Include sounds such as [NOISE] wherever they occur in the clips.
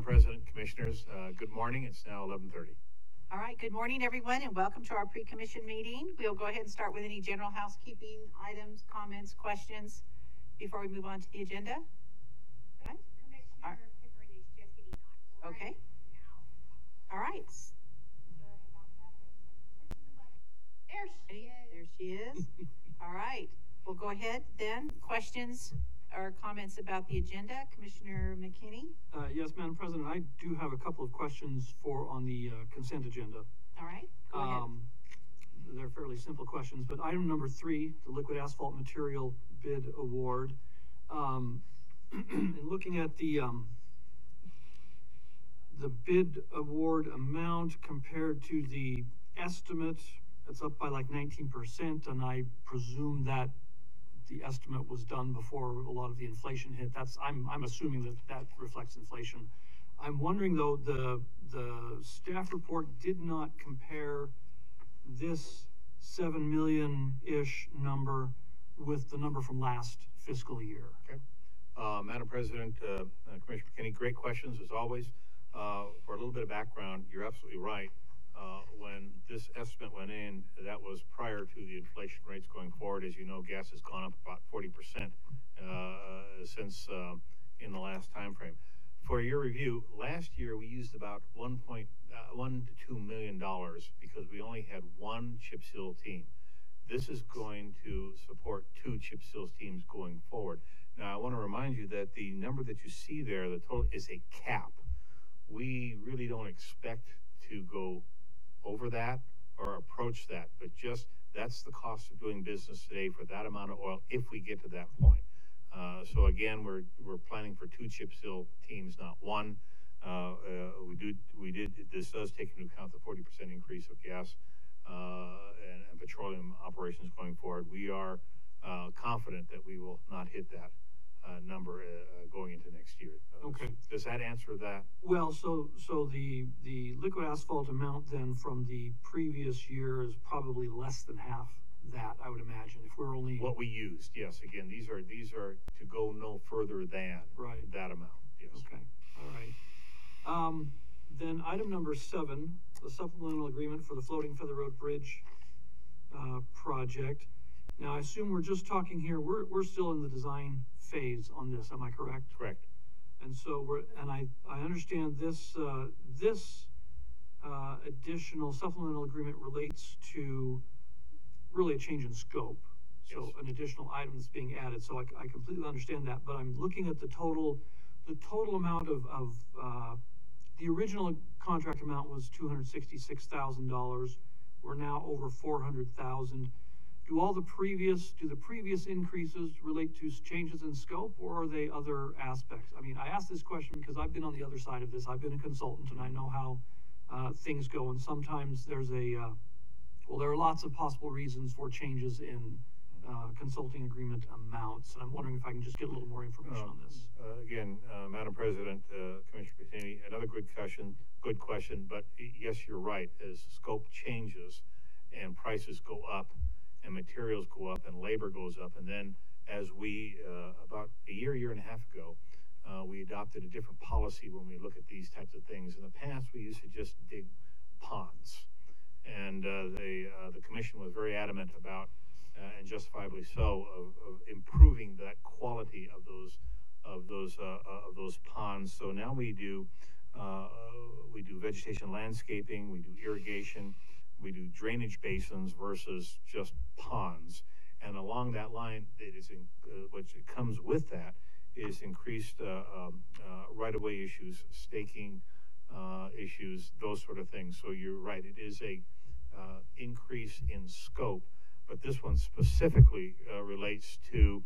Madam President, Commissioners, uh, good morning. It's now 11:30. All right, good morning, everyone, and welcome to our pre-commission meeting. We'll go ahead and start with any general housekeeping items, comments, questions before we move on to the agenda. Okay? All right. Commissioner Pickering is just getting on board. Okay. All right. Sorry about that, but pushing the button. There she is. There she is. All right, we'll go ahead then. Questions or comments about the agenda? Commissioner McKinney? Uh, yes, Madam President, I do have a couple of questions for, on the uh, consent agenda. All right, go ahead. Um, They're fairly simple questions, but item number three, the liquid asphalt material bid award. Um, [CLEARS THROAT] in looking at the, um, the bid award amount compared to the estimate, it's up by like nineteen percent, and I presume that the estimate was done before a lot of the inflation hit. That's, I'm, I'm assuming that that reflects inflation. I'm wondering though, the, the staff report did not compare this seven million-ish number with the number from last fiscal year. Okay. Uh, Madam President, uh, uh, Commissioner McKinney, great questions as always. Uh, for a little bit of background, you're absolutely right. Uh, when this estimate went in, that was prior to the inflation rates going forward. As you know, gas has gone up about forty percent, uh, since, uh, in the last time frame. For your review, last year we used about one point, uh, one to two million dollars because we only had one chip seal team. This is going to support two chip seals teams going forward. Now, I want to remind you that the number that you see there, the total, is a cap. We really don't expect to go over that or approach that, but just, that's the cost of doing business today for that amount of oil if we get to that point. Uh, so again, we're, we're planning for two chip seal teams, not one. Uh, uh, we do, we did, this does take into account the forty percent increase of gas, uh, and, and petroleum operations going forward. We are, uh, confident that we will not hit that, uh, number, uh, uh, going into next year. Uh, Okay. Does that answer that? Well, so, so the, the liquid asphalt amount then from the previous year is probably less than half that, I would imagine, if we're only. What we used, yes, again, these are, these are to go no further than. Right. That amount, yes. Okay, all right. Um, then item number seven, the supplemental agreement for the Floating Feather Road Bridge, uh, project. Now, I assume we're just talking here, we're, we're still in the design phase on this, am I correct? Correct. And so we're, and I, I understand this, uh, this, uh, additional supplemental agreement relates to really a change in scope. So Yes. an additional item that's being added, so I, I completely understand that, but I'm looking at the total, the total amount of, of, uh, the original contract amount was two hundred sixty-six thousand dollars. We're now over four hundred thousand. Do all the previous, do the previous increases relate to changes in scope or are they other aspects? I mean, I ask this question because I've been on the other side of this. I've been a consultant and I know how, uh, things go. And sometimes there's a, uh, well, there are lots of possible reasons for changes in, uh, consulting agreement amounts. And I'm wondering if I can just get a little more information on this. Uh, Again, uh, Madam President, uh, Commissioner Pettini, another good question, good question, but yes, you're right, as scope changes and prices go up and materials go up and labor goes up, and then as we, uh, about a year, year and a half ago, uh, we adopted a different policy when we look at these types of things. In the past, we used to just dig ponds. And, uh, the, uh, the commission was very adamant about, uh, and justifiably so, of, of improving that quality of those, of those, uh, of those ponds. So now we do, we do vegetation landscaping, we do irrigation, we do drainage basins versus just ponds. And along that line, it is, in- uh, which comes with that, is increased, uh, um, uh, right-of-way issues, staking, uh, issues, those sort of things. So you're right, it is a, uh, increase in scope. But this one specifically, uh, relates to,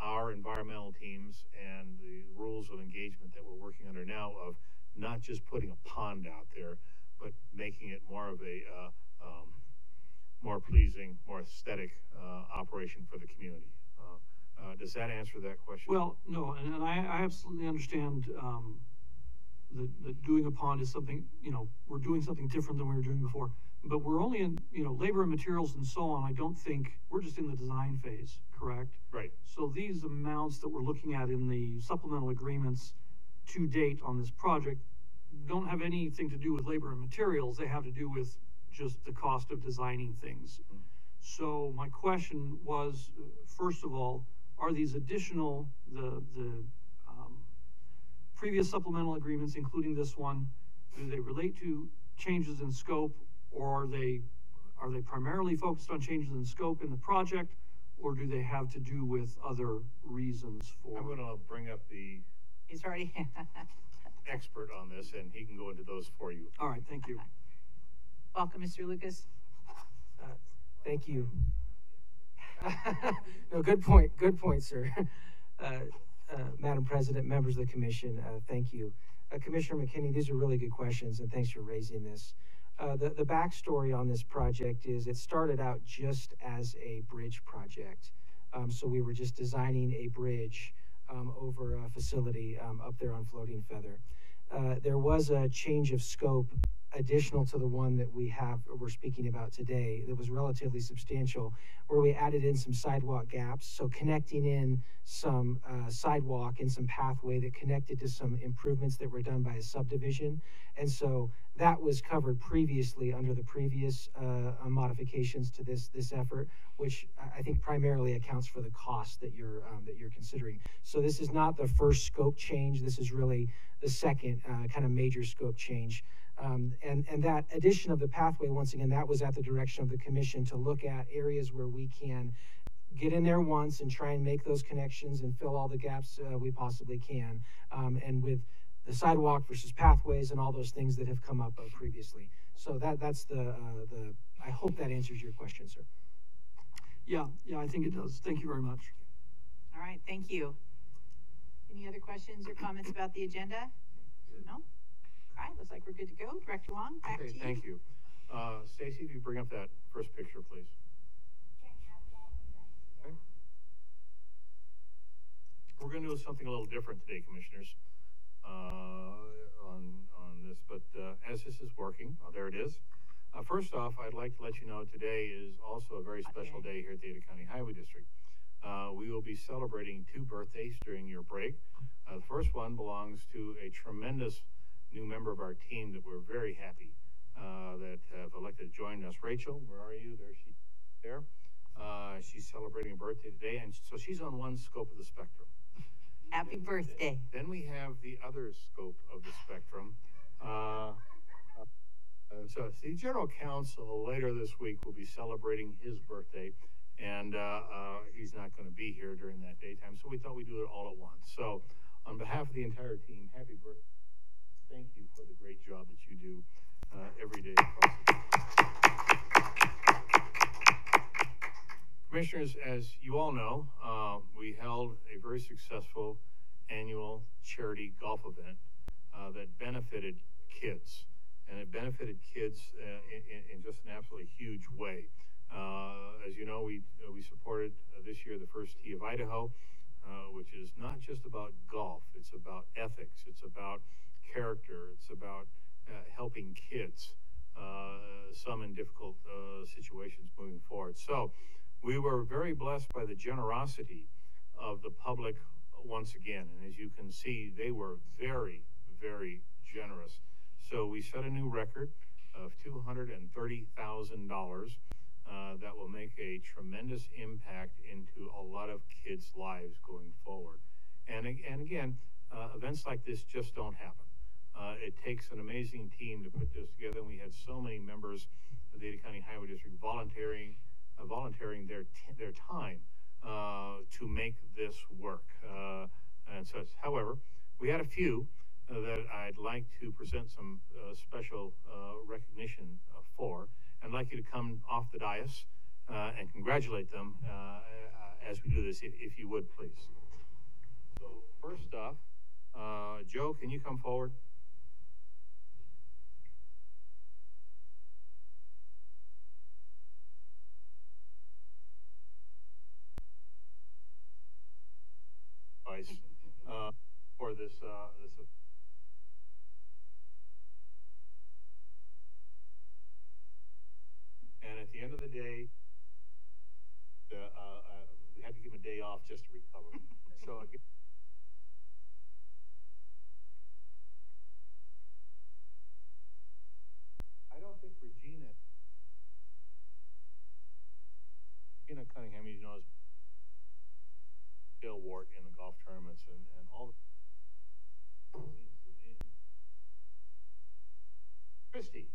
our environmental teams and the rules of engagement that we're working under now of not just putting a pond out there, but making it more of a, uh, um, more pleasing, more aesthetic, uh, operation for the community. Uh, uh, does that answer that question? Well, no, and, and I, I absolutely understand, um, that, that doing a pond is something, you know, we're doing something different than we were doing before. But we're only in, you know, labor and materials and so on, I don't think, we're just in the design phase, correct? Right. So these amounts that we're looking at in the supplemental agreements, to date on this project don't have anything to do with labor and materials. They have to do with just the cost of designing things. So my question was, uh, first of all, are these additional, the, the, um, previous supplemental agreements, including this one, do they relate to changes in scope? Or are they, are they primarily focused on changes in scope in the project? Or do they have to do with other reasons for? I'm gonna bring up the He's already, [LAUGHS] [LAUGHS] expert on this and he can go into those for you. All right, thank you. welcome, Mr. Lucas. Uh, Thank you. [LAUGHS] No, good point, good point, sir. [LAUGHS] Uh, uh, Madam President, members of the commission, uh, thank you. Uh, Commissioner McKinney, these are really good questions, and thanks for raising this. Uh, The, the backstory on this project is it started out just as a bridge project. Um, So we were just designing a bridge over a facility um, up there on Floating Feather. Uh, There was a change of scope additional to the one that we have, we're speaking about today, that was relatively substantial, where we added in some sidewalk gaps, so connecting in some uh, sidewalk and some pathway that connected to some improvements that were done by a subdivision. And so that was covered previously under the previous uh, modifications to this, this effort, which I- I think primarily accounts for the cost that you're, um, that you're considering. So this is not the first scope change, this is really the second uh, kind of major scope change. Um, and, and that addition of the pathway, once again, that was at the direction of the commission to look at areas where we can get in there once and try and make those connections and fill all the gaps uh, we possibly can. Um, and with the sidewalk versus pathways and all those things that have come up uh, previously. So that, that's the, uh, the, I hope that answers your question, sir. Yeah, yeah, I think it does. Thank you very much. All right, thank you. Any other questions or comments about the agenda? No? All right, looks like we're good to go. Director Wong, back to Okay, you. thank you. Uh, Stacy, if you bring up that first picture, please. Can't have it all in Okay. We're gonna do something a little different today, commissioners, uh, on, on this, but, uh, as this is working, oh, there it is. Uh, first off, I'd like to let you know today is also a very special Okay. day here at the Ada County Highway District. Uh, we will be celebrating two birthdays during your break. Uh, the first one belongs to a tremendous new member of our team that we're very happy, uh, that have elected to join us. Rachel, where are you? There she, there. Uh, she's celebrating a birthday today, and so she's on one scope of the spectrum. Happy birthday. Then we have the other scope of the spectrum. Uh, uh, so the general counsel later this week will be celebrating his birthday, and uh, uh, he's not going to be here during that daytime. So we thought we'd do it all at once. So on behalf of the entire team, happy birthday! Thank you for the great job that you do uh, every day. across the Commissioners, as you all know, uh, we held a very successful annual charity golf event uh, that benefited kids. And it benefited kids uh, in, in, just an absolutely huge way. Uh, as you know, we, uh, we supported this year the first tee of Idaho, which is not just about golf, it's about ethics, it's about character, it's about uh, helping kids, uh, some in difficult uh, situations moving forward. So we were very blessed by the generosity of the public once again. And as you can see, they were very, very generous. So we set a new record of $230,000 uh, that will make a tremendous impact into a lot of kids' lives going forward. And, and again, uh, events like this just don't happen. Uh, it takes an amazing team to put this together. And we had so many members of the Ada County Highway District volunteering, uh, volunteering their, their time uh, to make this work. Uh, and such. However, we had a few uh, that I'd like to present some uh, special recognition for. I'd like you to come off the dais and congratulate them as we do this, if, if you would, please. So first off, Joe, can you come forward? otherwise uh, for this uh, this. And at the end of the day, uh, uh, we had to give him a day off just to recover. [LAUGHS] so again, I don't think Regina. Regina Cunningham, you know, is Wart in the golf tournaments and, and all. the- Christie,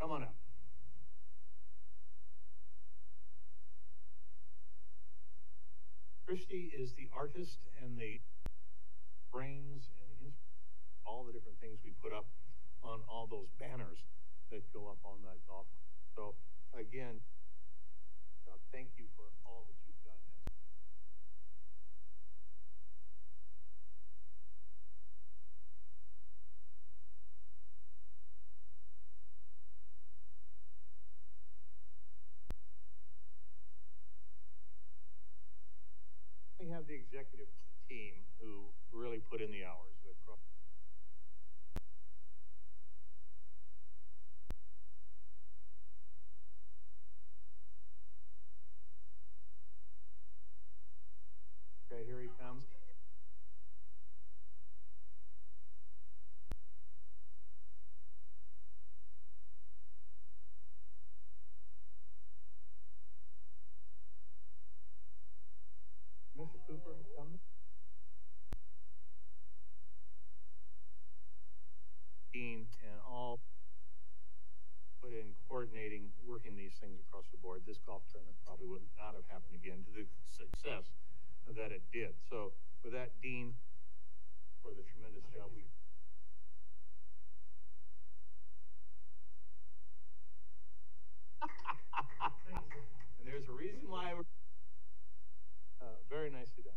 come on up. Christie is the artist and the brains and all the different things we put up on all those banners that go up on that golf. course. So again, uh, thank you for all that you've done. as- We have the executive team who really put in the hours. across- Okay, here he comes. Mr. Cooper, come. Dean and all put in coordinating, working these things across the board. This golf tournament probably would not have happened again to the success that it did. So with that, Dean, for the tremendous job we. And there's a reason why we're, uh, very nicely done.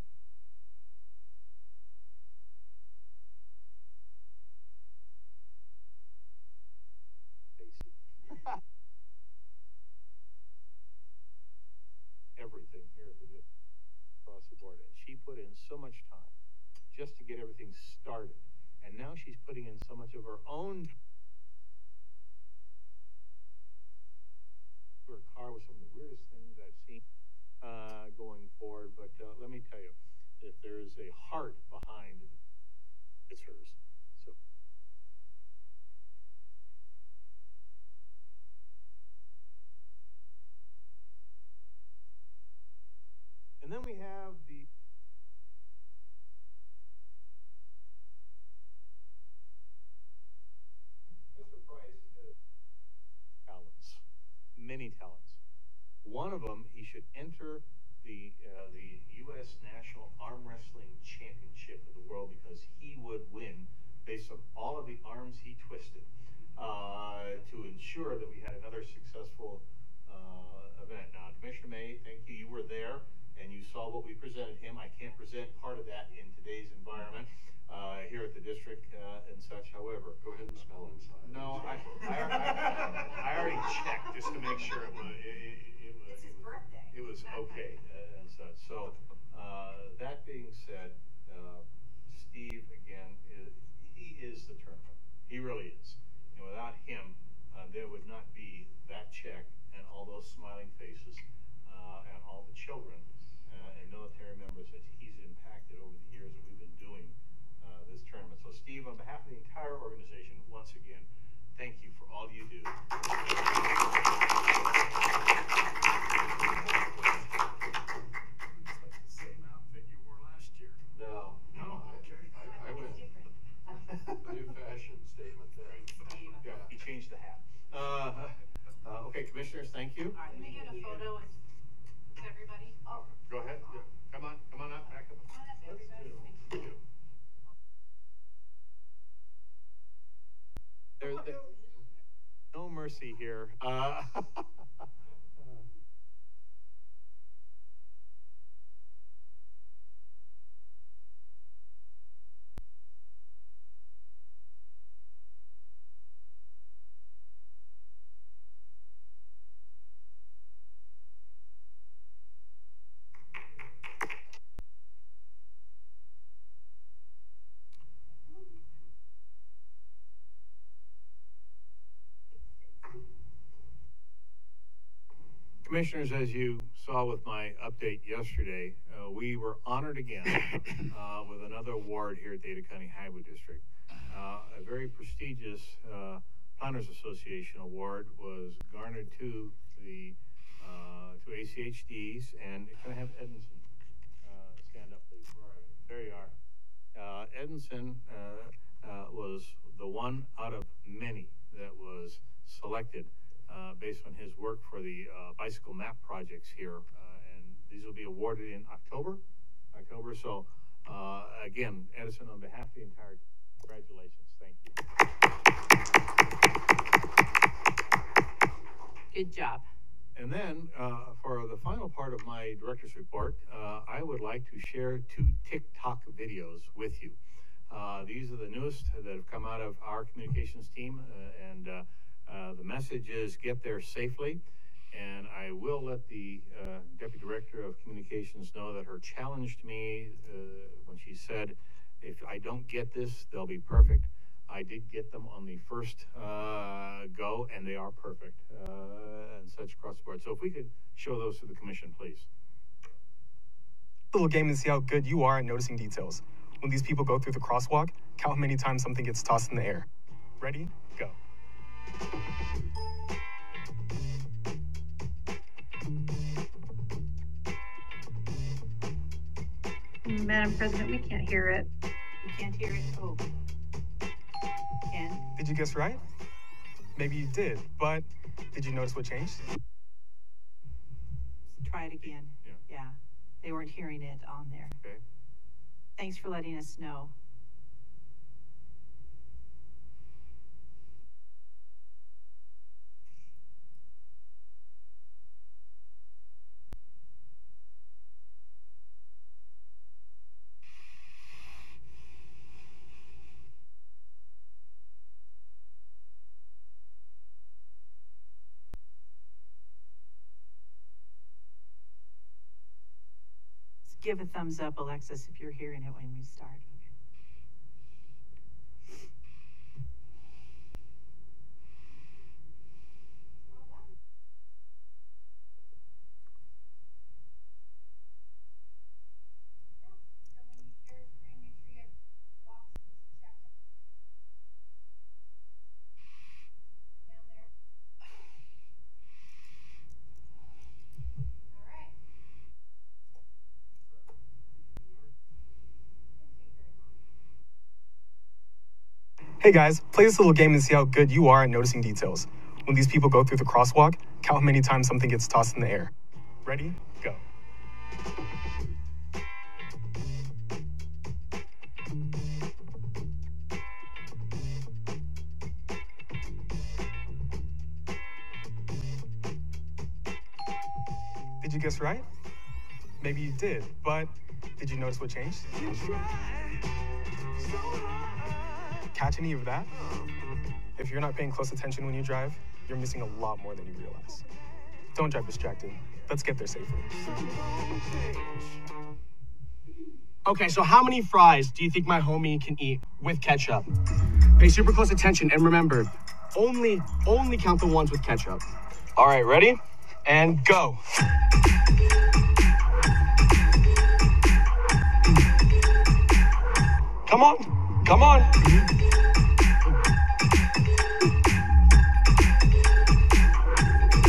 Stacy. Everything here at the district, across the board, and she put in so much time just to get everything started. And now she's putting in so much of her own time. Her car was some of the weirdest things I've seen uh, going forward. But uh, let me tell you, if there is a heart behind, it, it's hers. So. And then we have the. Mr. Price has talents, many talents. One of them, he should enter the uh, the U.S. National Arm Wrestling Championship of the world because he would win based on all of the arms he twisted uh, to ensure that we had another successful uh, event. Now, Commissioner May, thank you. You were there and you saw what we presented him. I can't present part of that in today's environment uh, here at the district uh, and such. However, Go ahead and smell inside. no, I, I, I, I already checked just to make sure it was, it, it, it was. It's his birthday. It was okay uh, and such. So, uh, that being said, uh, Steve, again, is, he is the tournament. He really is. And without him, uh, there would not be that check and all those smiling faces, uh, and all the children, uh, and military members that he's impacted over the years that we've been doing, uh, this tournament. So Steve, on behalf of the entire organization, once again, thank you for all you do. Looks like the same outfit you wore last year. No, no, I, I, I went, new fashion statement there. Yeah, he changed the hat. Uh, uh, okay, commissioners, thank you. All right, let me get a photo with with everybody. Oh, Go ahead. Yeah. Come on, come on up, back up. come on up, everybody. Thank you. There, there, no mercy here. Uh, [LAUGHS] Commissioners, as you saw with my update yesterday, uh, we were honored again [COUGHS] uh, with another award here at Ada County Highway District. Uh, a very prestigious uh, Planners Association award was garnered to the uh, to ACHDs, and can I have Edinson uh, stand up, please? There you are. Uh, uh, uh, was the one out of many that was selected, uh, based on his work for the, uh, bicycle map projects here. Uh, and these will be awarded in October, October, so, uh, again, Edison, on behalf of the entire, congratulations, thank you. Good job. And then, uh, for the final part of my director's report, uh, I would like to share two TikTok videos with you. Uh, these are the newest that have come out of our communications team, uh, and uh, the message is get there safely. And I will let the uh, deputy director of communications know that her challenge to me uh, when she said, "If I don't get this, they'll be perfect." I did get them on the first uh, go, and they are perfect uh, and such across the board. So if we could show those to the commission, please. little game to see how good you are at noticing details. When these people go through the crosswalk, count how many times something gets tossed in the air. Ready? Go. Madam President, we can't hear it. We can't hear it? Oh. Ken? Did you guess right? Maybe you did, but did you notice what changed? Try it again. Yeah. Yeah. They weren't hearing it on there. Okay. Thanks for letting us know. Give a thumbs up, Alexis, if you're hearing it when we start. So when you share screen, make sure you have boxes checked. Down there. All right. Hey guys, play this little game and see how good you are at noticing details. When these people go through the crosswalk, count how many times something gets tossed in the air. Ready? Go. Did you guess right? Maybe you did, but did you notice what changed? Catch any of that? If you're not paying close attention when you drive, you're missing a lot more than you realize. Don't drive distracted. Let's get there safely. Okay, so how many fries do you think my homie can eat with ketchup? Pay super close attention and remember, only only count the ones with ketchup. All right, ready? And go. Come on. Come on.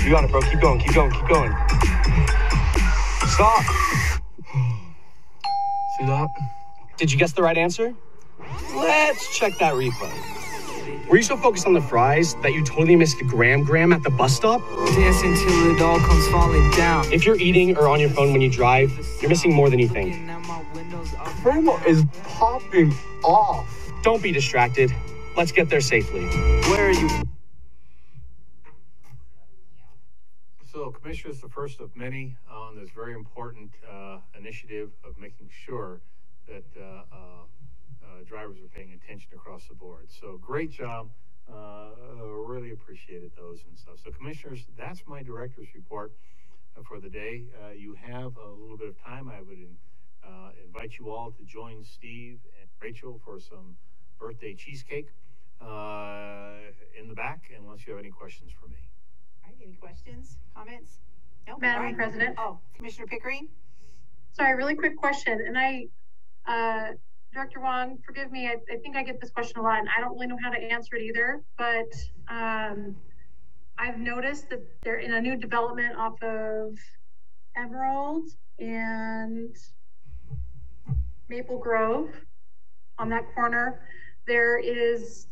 You got it, bro. Keep going. Keep going. Keep going. Stop. See that? Did you guess the right answer? Let's check that replay. Were you so focused on the fries that you totally missed the graham gram at the bus stop? Dance until it all comes falling down. If you're eating or on your phone when you drive, you're missing more than you think. Grandma is popping off. Don't be distracted. Let's get there safely. Where are you? So Commissioner is the first of many on this very important uh, initiative of making sure that uh, uh, uh, drivers are paying attention across the board. So great job. Uh, really appreciated those and stuff. So Commissioners, that's my director's report uh, for the day. Uh, you have a little bit of time. I would uh, invite you all to join Steve and Rachel for some birthday cheesecake uh, in the back, unless you have any questions for me. All right, any questions, comments? No? Madam All right. President. Oh, Commissioner Pickering? Sorry, really quick question, and I, uh, Director Wong, forgive me, I, I think I get this question a lot, and I don't really know how to answer it either, but, um, I've noticed that they're in a new development off of Emerald and Maple Grove on that corner. There is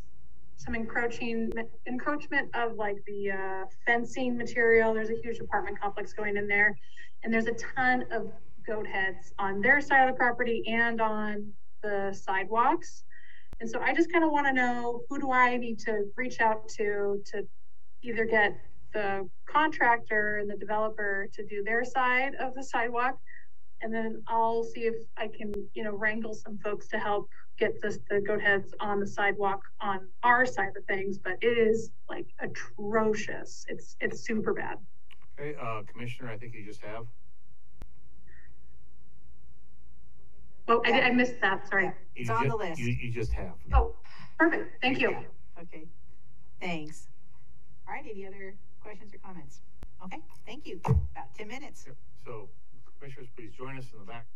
some encroaching, encroachment of like the uh, fencing material. There's a huge apartment complex going in there. And there's a ton of goat heads on their side of the property and on the sidewalks. And so I just kind of want to know who do I need to reach out to to either get the contractor and the developer to do their side of the sidewalk. And then I'll see if I can, you know, wrangle some folks to help get this, the goat heads on the sidewalk on our side of things, but it is like atrocious. It's, it's super bad. Okay, uh, Commissioner, I think you just have. Oh, I, did- I missed that, sorry. You It's on ju- the list. You, you just have. Oh, perfect, thank you. Okay, thanks. All right, any other questions or comments? Okay, thank you. About ten minutes. Yep. So, Commissioners, please join us in the back.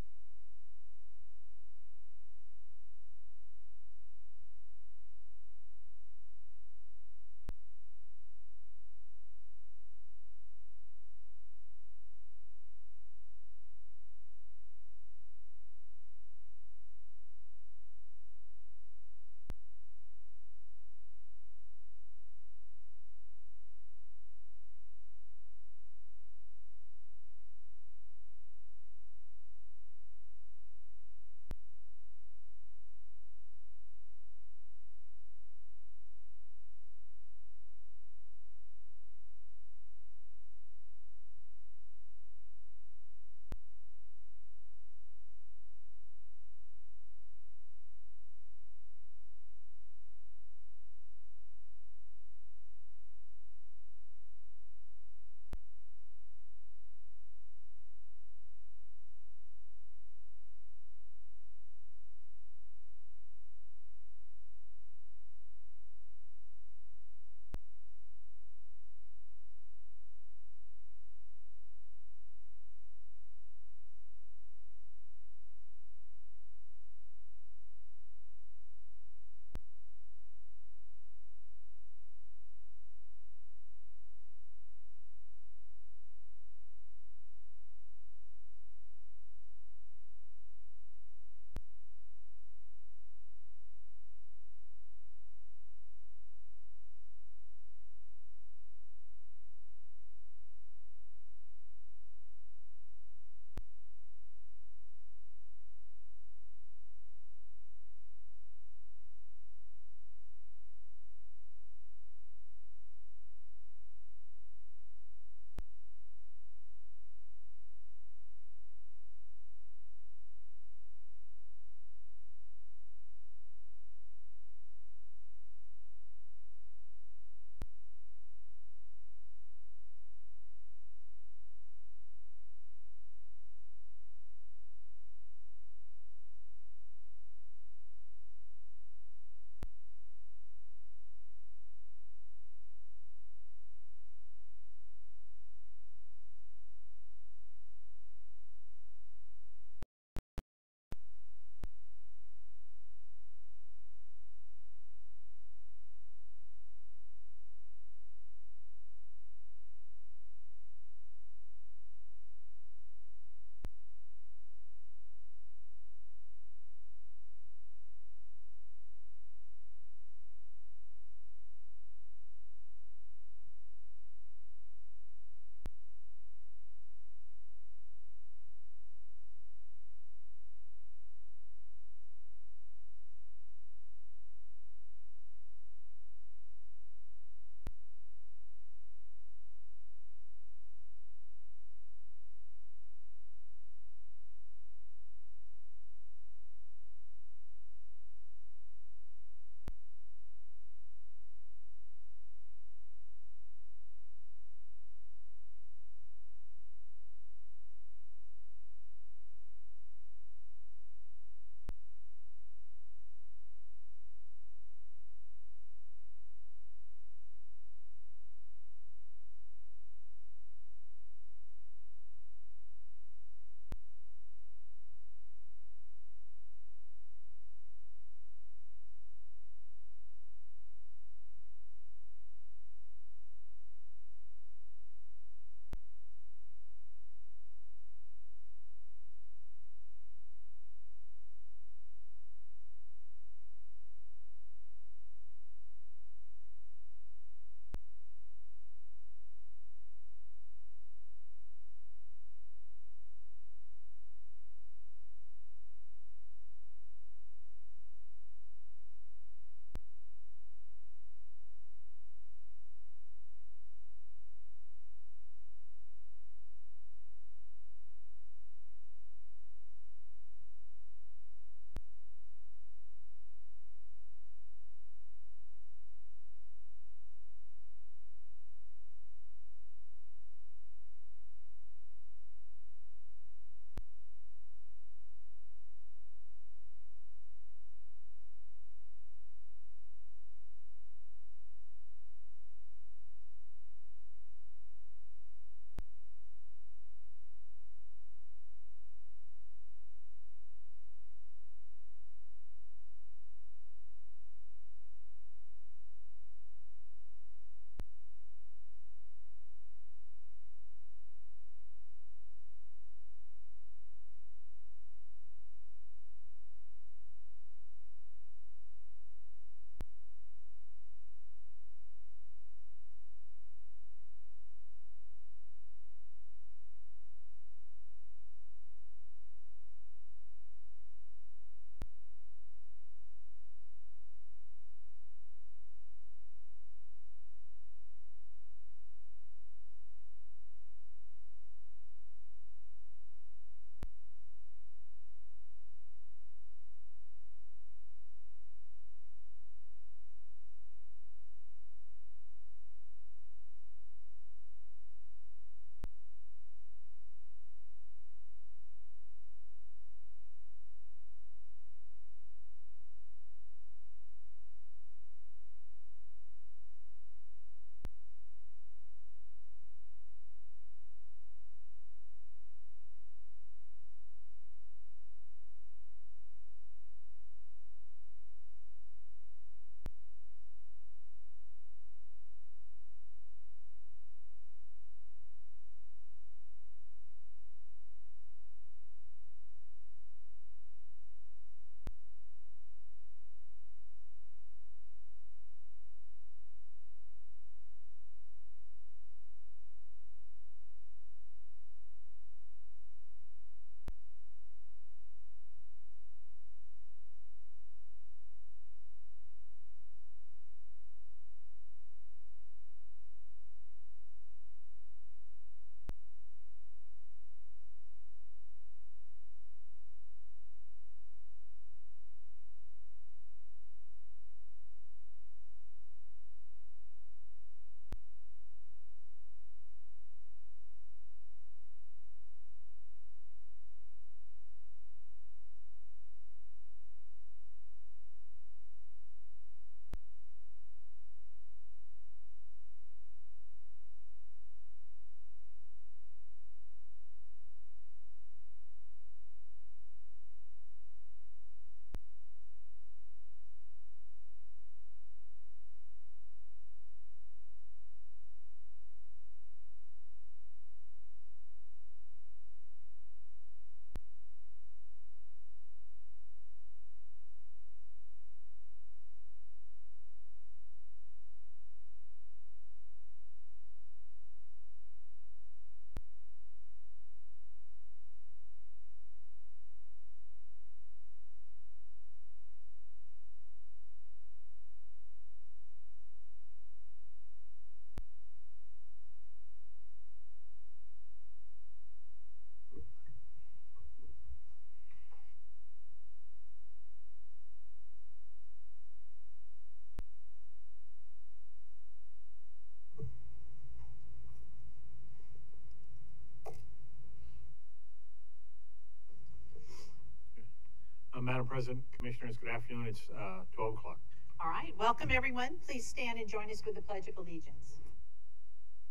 Madam President, Commissioners, good afternoon. It's, uh, twelve o'clock. All right, welcome everyone. Please stand and join us with the Pledge of Allegiance.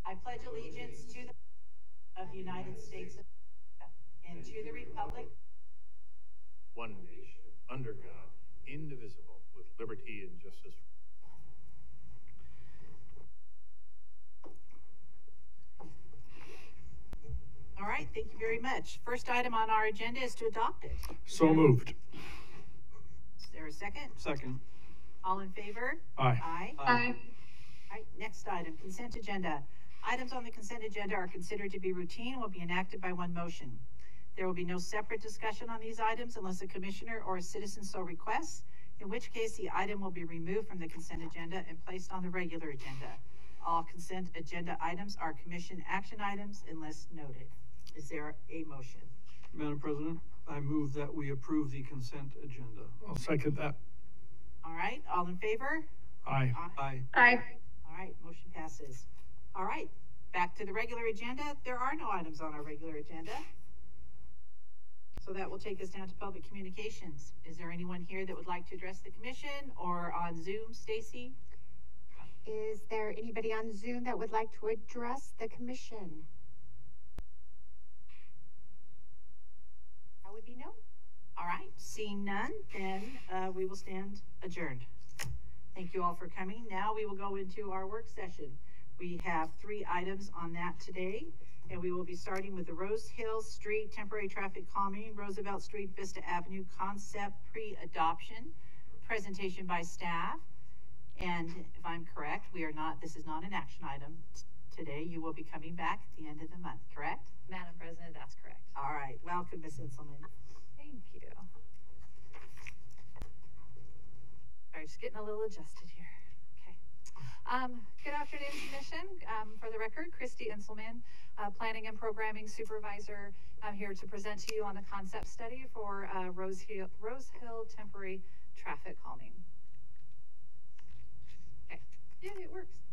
I pledge allegiance to the of the United States of America and to the republic One nation, under God, indivisible, with liberty and justice. All right, thank you very much. First item on our agenda is to adopt it. So moved. Is there a second? Second. All in favor? Aye. Aye. Aye. All right, next item, consent agenda. Items on the consent agenda are considered to be routine and will be enacted by one motion. There will be no separate discussion on these items unless a commissioner or a citizen so requests, in which case the item will be removed from the consent agenda and placed on the regular agenda. All consent agenda items are commission action items unless noted. Is there a motion? Madam President, I move that we approve the consent agenda. I'll second that. All right, all in favor? Aye. Aye. Aye. All right, motion passes. All right, back to the regular agenda. There are no items on our regular agenda. So that will take us down to public communications. Is there anyone here that would like to address the commission or on Zoom, Stacy? Is there anybody on Zoom that would like to address the commission? Would be no. All right, seeing none, then uh, we will stand adjourned. Thank you all for coming. Now we will go into our work session. We have three items on that today, and we will be starting with the Rose Hill Street Temporary Traffic Calming, Roosevelt Street Vista Avenue Concept Pre-Adoption, presentation by staff. And if I'm correct, we are not, this is not an action item today. You will be coming back at the end of the month, correct? Madam President, that's correct. All right, welcome, Ms. Inselman. Thank you. All right, just getting a little adjusted here. Okay. Um, good afternoon, Commission. Um, for the record, Christy Inselman, uh, Planning and Programming Supervisor. I'm here to present to you on the concept study for uh, Rose Hill, Rose Hill Temporary Traffic Calming. Okay, yeah, it works.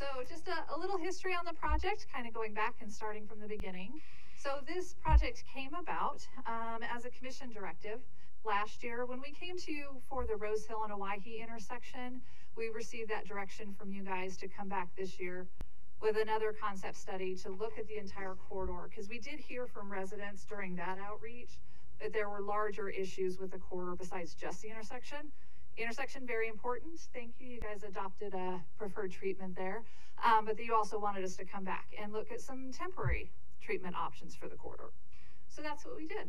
So just a, a little history on the project, kind of going back and starting from the beginning. So this project came about um, as a commission directive last year when we came to you for the Rose Hill and Owyhee intersection. We received that direction from you guys to come back this year with another concept study to look at the entire corridor because we did hear from residents during that outreach that there were larger issues with the corridor besides just the intersection. Intersection, very important. Thank you. You guys adopted a preferred treatment there. Um, but you also wanted us to come back and look at some temporary treatment options for the corridor. So that's what we did.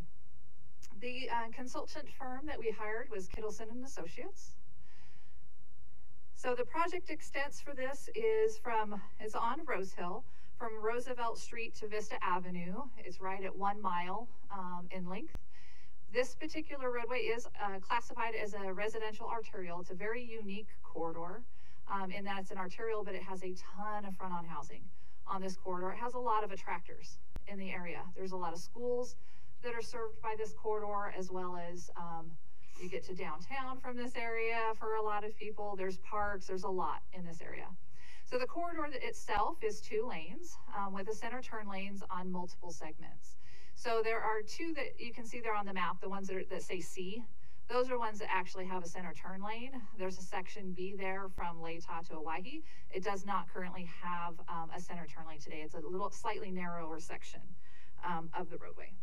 The uh, consultant firm that we hired was Kittelson and Associates. So the project extents for this is from, is on Rose Hill, from Roosevelt Street to Vista Avenue. It's right at one mile um, in length. This particular roadway is uh, classified as a residential arterial. It's a very unique corridor um, in that it's an arterial, but it has a ton of front-on housing on this corridor. It has a lot of attractors in the area. There's a lot of schools that are served by this corridor, as well as um, you get to downtown from this area for a lot of people. There's parks, there's a lot in this area. So the corridor itself is two lanes um, with the center turn lanes on multiple segments. So there are two that you can see there on the map, the ones that, are, that say C. Those are ones that actually have a center turn lane. There's a section B there from Latah to Owyhee. It does not currently have um, a center turn lane today. It's a little slightly narrower section um, of the roadway.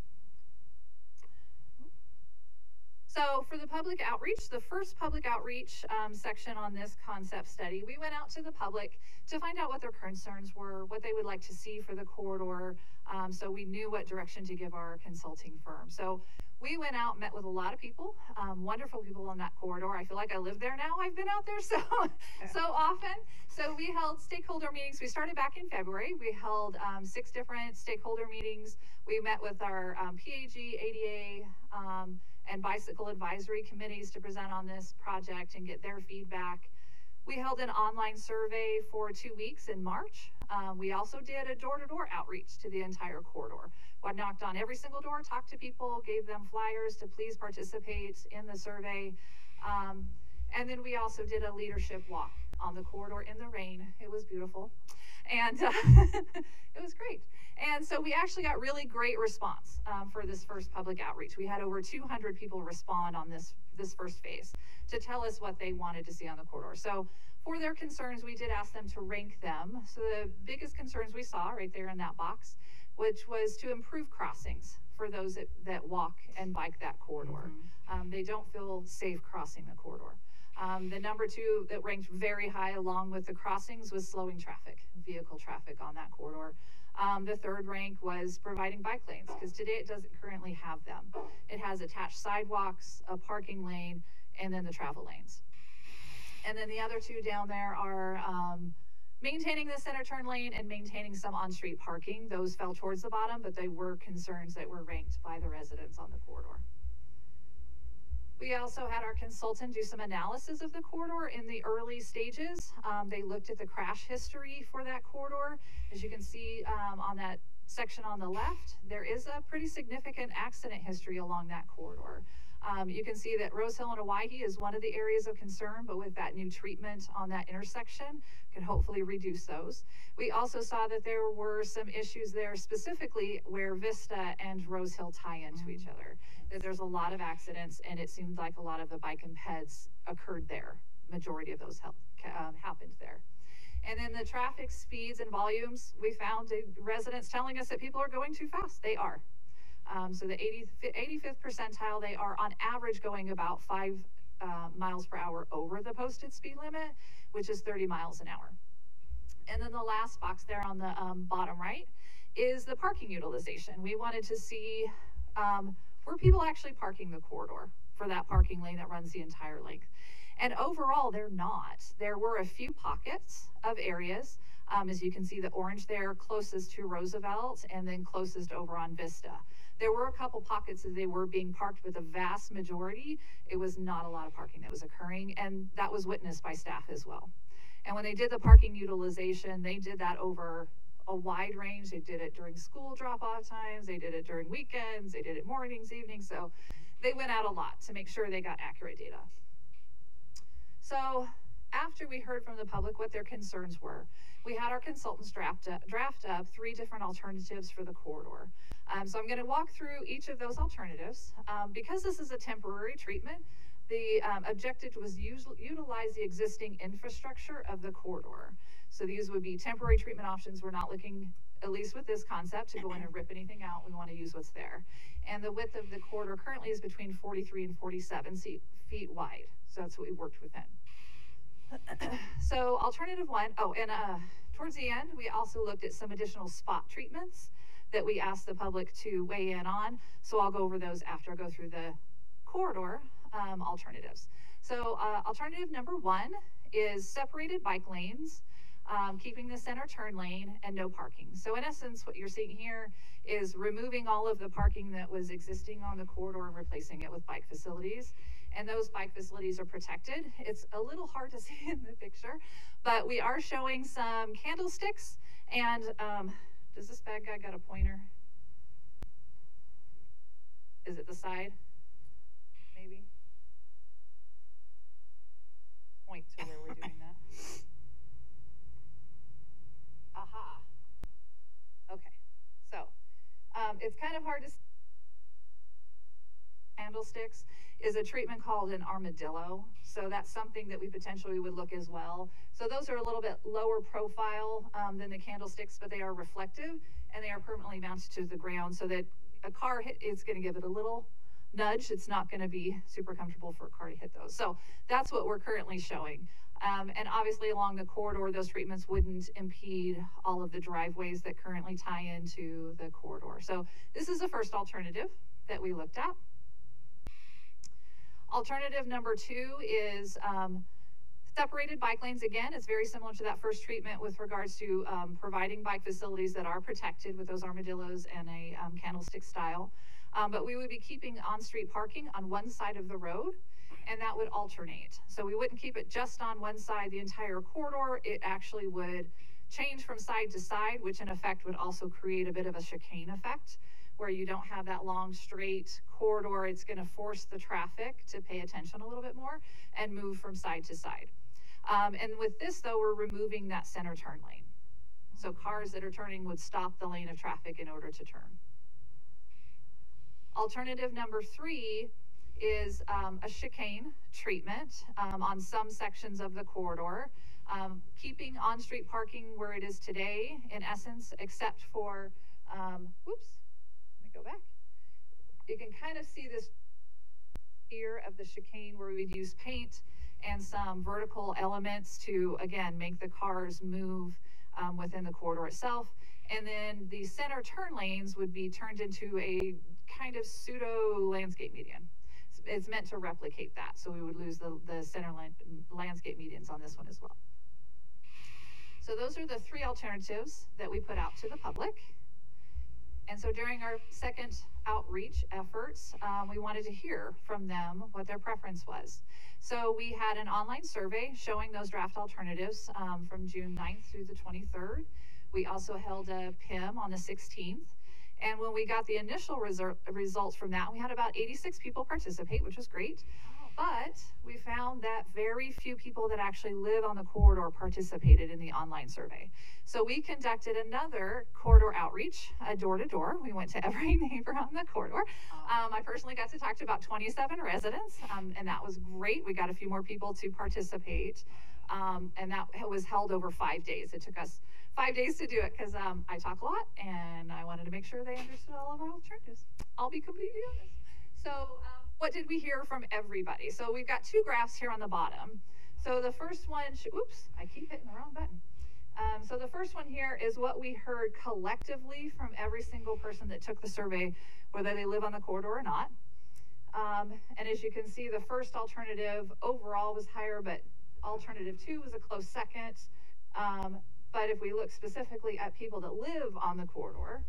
So for the public outreach, the first public outreach um, section on this concept study, we went out to the public to find out what their concerns were, what they would like to see for the corridor, um, so we knew what direction to give our consulting firm. So we went out, met with a lot of people, um, wonderful people on that corridor. I feel like I live there now. I've been out there [LAUGHS] so so often. So we held stakeholder meetings. We started back in February. We held um, six different stakeholder meetings. We met with our um, PAG, ADA, um, and bicycle advisory committees to present on this project and get their feedback. We held an online survey for two weeks in March. Um, we also did a door-to-door outreach to the entire corridor. I knocked on every single door, talked to people, gave them flyers to please participate in the survey. Um, and then we also did a leadership walk on the corridor in the rain. It was beautiful. And uh, [LAUGHS] it was great. And so we actually got really great response um, for this first public outreach. We had over 200 people respond on this this first phase to tell us what they wanted to see on the corridor. So for their concerns, we did ask them to rank them. So the biggest concerns we saw right there in that box, which was to improve crossings for those that, that walk and bike that corridor. Um, they don't feel safe crossing the corridor. Um, the number two that ranked very high along with the crossings was slowing traffic, vehicle traffic on that corridor. Um, the third rank was providing bike lanes because today it doesn't currently have them. It has attached sidewalks, a parking lane, and then the travel lanes. And then the other two down there are um, maintaining the center turn lane and maintaining some on-street parking. Those fell towards the bottom, but they were concerns that were ranked by the residents on the corridor. We also had our consultant do some analysis of the corridor in the early stages. Um, they looked at the crash history for that corridor. As you can see um, on that section on the left, there is a pretty significant accident history along that corridor. Um, you can see that Rose Hill and Owyhee is one of the areas of concern, but with that new treatment on that intersection, can hopefully reduce those. We also saw that there were some issues there specifically where Vista and Rose Hill tie into each other. That there's a lot of accidents, and it seemed like a lot of the bike and peds occurred there. Majority of those help, um, happened there. And then the traffic speeds and volumes, we found residents telling us that people are going too fast. They are. Um, so the 80, 85th percentile, they are on average going about five uh, miles per hour over the posted speed limit, which is 30 miles an hour. And then the last box there on the um, bottom right is the parking utilization. We wanted to see um, were people actually parking the corridor for that parking lane that runs the entire length. And overall, they're not. There were a few pockets of areas, um, as you can see the orange there, closest to Roosevelt and then closest over on Vista. There were a couple pockets that they were being parked, but the vast majority, it was not a lot of parking that was occurring, and that was witnessed by staff as well. And when they did the parking utilization, they did that over a wide range. They did it during school drop off times, they did it during weekends, they did it mornings, evenings. So they went out a lot to make sure they got accurate data. So after we heard from the public what their concerns were, we had our consultants draft up, draft up three different alternatives for the corridor. Um, so I'm going to walk through each of those alternatives. Um, because this is a temporary treatment, the um, objective was use, utilize the existing infrastructure of the corridor. So these would be temporary treatment options. We're not looking, at least with this concept, to go in and rip anything out. We want to use what's there. And the width of the corridor currently is between 43 and 47 feet wide. So that's what we worked within. So alternative one, oh, and uh, towards the end, we also looked at some additional spot treatments that we asked the public to weigh in on. So I'll go over those after I go through the corridor um, alternatives. So uh, alternative number one is separated bike lanes, um, keeping the center turn lane and no parking. So in essence, what you're seeing here is removing all of the parking that was existing on the corridor and replacing it with bike facilities. And those bike facilities are protected. It's a little hard to [LAUGHS] see in the picture, but we are showing some candlesticks and um, does this bad guy got a pointer? Is it the side? Maybe? Point to where we're doing that. Aha. Okay. So, um, it's kind of hard to see. Candlesticks is a treatment called an armadillo. So that's something that we potentially would look as well. So those are a little bit lower profile um, than the candlesticks, but they are reflective and they are permanently mounted to the ground so that a car hit, is going to give it a little nudge. It's not going to be super comfortable for a car to hit those. So that's what we're currently showing. Um, and obviously along the corridor, those treatments wouldn't impede all of the driveways that currently tie into the corridor. So this is the first alternative that we looked at. Alternative number two is um, separated bike lanes. Again, it's very similar to that first treatment with regards to um, providing bike facilities that are protected with those armadillos and a um, candlestick style. Um, but we would be keeping on-street parking on one side of the road and that would alternate. So we wouldn't keep it just on one side, the entire corridor. It actually would change from side to side, which in effect would also create a bit of a chicane effect where you don't have that long straight corridor, it's going to force the traffic to pay attention a little bit more and move from side to side. Um, and with this, though, we're removing that center turn lane. So cars that are turning would stop the lane of traffic in order to turn. Alternative number three is um, a chicane treatment um, on some sections of the corridor, um, keeping on-street parking where it is today, in essence, except for, um, whoops, me go back. You can kind of see this here of the chicane where we'd use paint and some vertical elements to, again, make the cars move um, within the corridor itself. And then the center turn lanes would be turned into a kind of pseudo landscape median. It's, meant to replicate that, so we would lose the, the center land, landscape medians on this one as well. So those are the three alternatives that we put out to the public. And so during our second outreach efforts, um, we wanted to hear from them what their preference was. So we had an online survey showing those draft alternatives um, from June 9th through the 23rd. We also held a PIM on the 16th. And when we got the initial results from that, we had about 86 people participate, which was great. But we found that very few people that actually live on the corridor participated in the online survey. So we conducted another corridor outreach, a door to door. We went to [LAUGHS] every neighbor on the corridor. Um, I personally got to talk to about 27 residents, um, and that was great. We got a few more people to participate, um, and that was held over five days. It took us five days to do it because um, I talk a lot, and I wanted to make sure they understood all of our alternatives. I'll be completely honest. So, um, what did we hear from everybody? So we've got two graphs here on the bottom. So the first one, oops, I keep hitting the wrong button. Um, so the first one here is what we heard collectively from every single person that took the survey, whether they live on the corridor or not. Um, and as you can see, the first alternative overall was higher, but alternative two was a close second. Um, but if we look specifically at people that live on the corridor,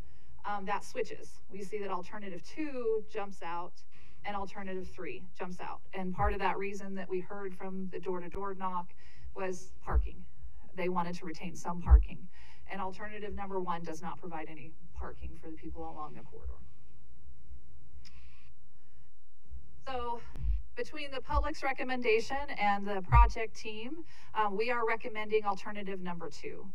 um, that switches. We see that alternative two jumps out and alternative three jumps out. And part of that reason that we heard from the door to door knock was parking. They wanted to retain some parking. And alternative number one does not provide any parking for the people along the corridor. So between the public's recommendation and the project team, um, we are recommending alternative number two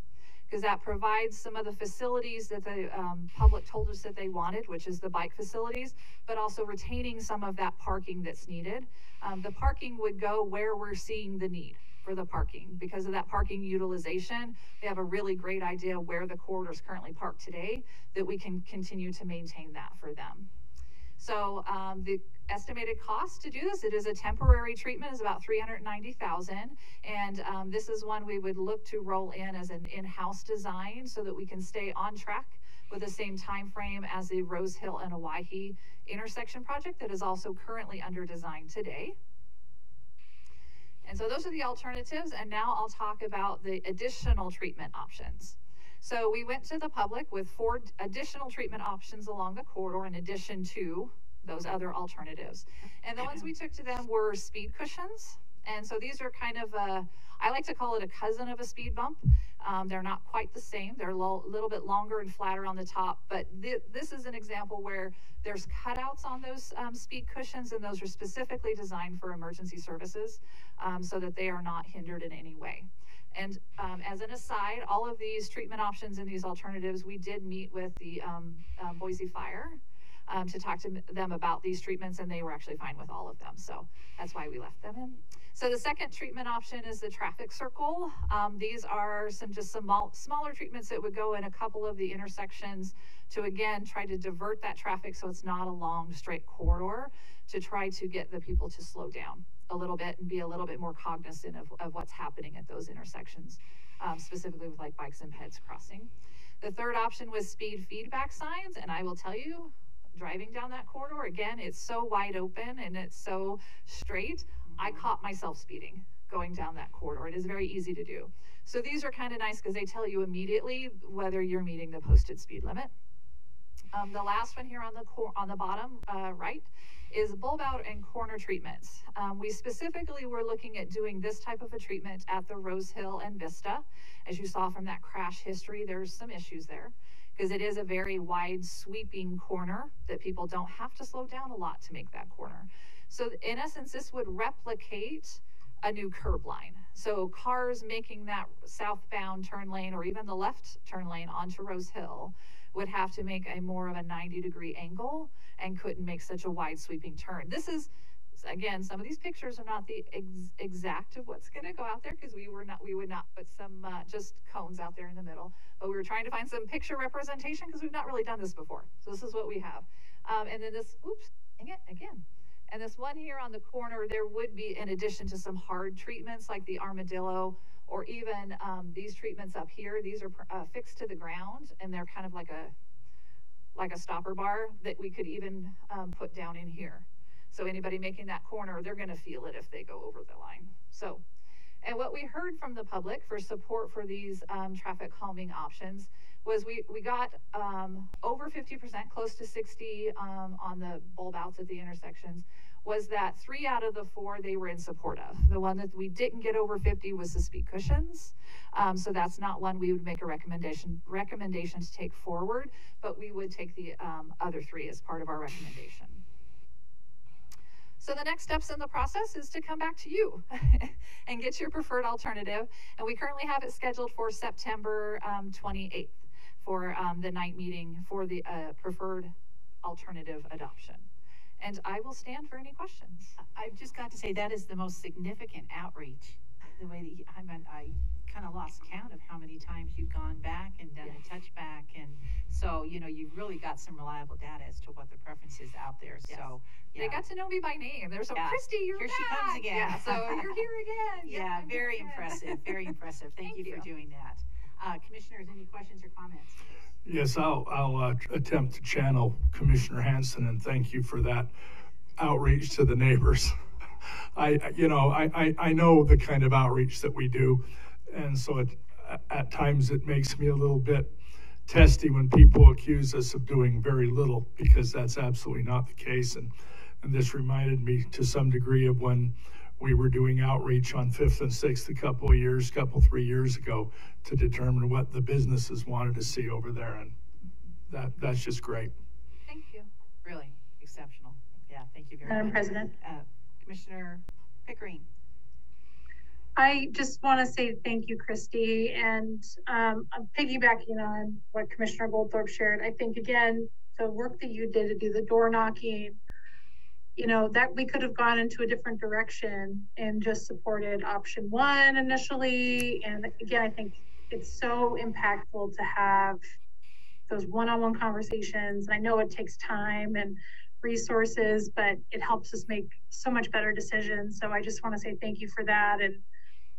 because that provides some of the facilities that the um, public told us that they wanted, which is the bike facilities, but also retaining some of that parking that's needed. Um, the parking would go where we're seeing the need for the parking. Because of that parking utilization, we have a really great idea where the corridors currently parked today that we can continue to maintain that for them. So um, the estimated cost to do this, it is a temporary treatment, is about 390,000. And um, this is one we would look to roll in as an in-house design so that we can stay on track with the same time frame as the Rose Hill and Owyhee intersection project that is also currently under design today. And so those are the alternatives. And now I'll talk about the additional treatment options. So we went to the public with four additional treatment options along the corridor in addition to those other alternatives. And the ones we took to them were speed cushions. And so these are kind of a, I like to call it a cousin of a speed bump. Um, they're not quite the same. They're a little, bit longer and flatter on the top, but th this is an example where there's cutouts on those um, speed cushions and those are specifically designed for emergency services um, so that they are not hindered in any way. And um, as an aside, all of these treatment options and these alternatives, we did meet with the um, uh, Boise Fire um, to talk to them about these treatments, and they were actually fine with all of them. So that's why we left them in. So the second treatment option is the traffic circle. Um, these are some just some smaller treatments that would go in a couple of the intersections to again try to divert that traffic so it's not a long straight corridor to try to get the people to slow down a little bit and be a little bit more cognizant of, of what's happening at those intersections, um, specifically with like bikes and peds crossing. The third option was speed feedback signs, and I will tell you, driving down that corridor, again, it's so wide open and it's so straight. I caught myself speeding going down that corridor. It is very easy to do. So these are kind of nice because they tell you immediately whether you're meeting the posted speed limit. Um, the last one here on the on the bottom uh, right is bulb out and corner treatments. Um, we specifically were looking at doing this type of a treatment at the Rose Hill and Vista. As you saw from that crash history, there's some issues there because it is a very wide sweeping corner that people don't have to slow down a lot to make that corner. So in essence, this would replicate a new curb line. So cars making that southbound turn lane or even the left turn lane onto Rose Hill would have to make a more of a 90 degree angle and couldn't make such a wide sweeping turn. This is again, some of these pictures are not the ex- exact of what's going to go out there because we were not, we would not put some uh, just cones out there in the middle. But we were trying to find some picture representation because we've not really done this before. So this is what we have. Um, and then this, oops, dang it again. And this one here on the corner, there would be, in addition to some hard treatments like the armadillo or even um, these treatments up here, these are uh, fixed to the ground and they're kind of like a like a stopper bar that we could even um, put down in here. So anybody making that corner, they're going to feel it if they go over the line. So, and what we heard from the public for support for these um, traffic calming options was we, we got um, over 50%, close to 60 um, on the bulb outs at the intersections, was that three out of the four they were in support of. The one that we didn't get over 50 was the speed cushions. Um, so that's not one we would make a recommendation recommendation to take forward, but we would take the um, other three as part of our recommendation. So the next steps in the process is to come back to you [LAUGHS] and get your preferred alternative. And we currently have it scheduled for September um, 28th for um, the night meeting for the uh, preferred alternative adoption. And I will stand for any questions. I've just got to say that is the most significant outreach. The way that you, I mean, I kind of lost count of how many times you've gone back and done yes. a touchback, and so you know you've really got some reliable data as to what the preference is out there. Yes. So yeah. they got to know me by name. There's a yeah. Christy, you're here. Back. She comes again. Yeah, so you're here [LAUGHS] again. yeah, very impressive. Very impressive. [LAUGHS] Thank, Thank you, you, for doing that. Uh, commissioners, any questions or comments? Yes, I'll, I'll uh, attempt to channel Commissioner Hansen and thank you for that outreach to the neighbors. [LAUGHS] I, you know, I, I, I know the kind of outreach that we do. And so it, at times it makes me a little bit testy when people accuse us of doing very little because that's absolutely not the case. And, and this reminded me to some degree of when we were doing outreach on Fifth and Sixth a couple of years, couple three years ago, to determine what the businesses wanted to see over there, and that that's just great. Thank you. Really exceptional. Yeah, thank you very Madam much. Madam President. Uh, Commissioner Pickering. I just want to say thank you, Christy, and um, I'm piggybacking on what Commissioner Goldthorpe shared. I think again, the work that you did to do the door knocking, you know, that we could have gone into a different direction and just supported option one initially. And again, I think it's so impactful to have those one-on-one conversations. And I know it takes time and resources, but it helps us make so much better decisions. So I just want to say thank you for that. And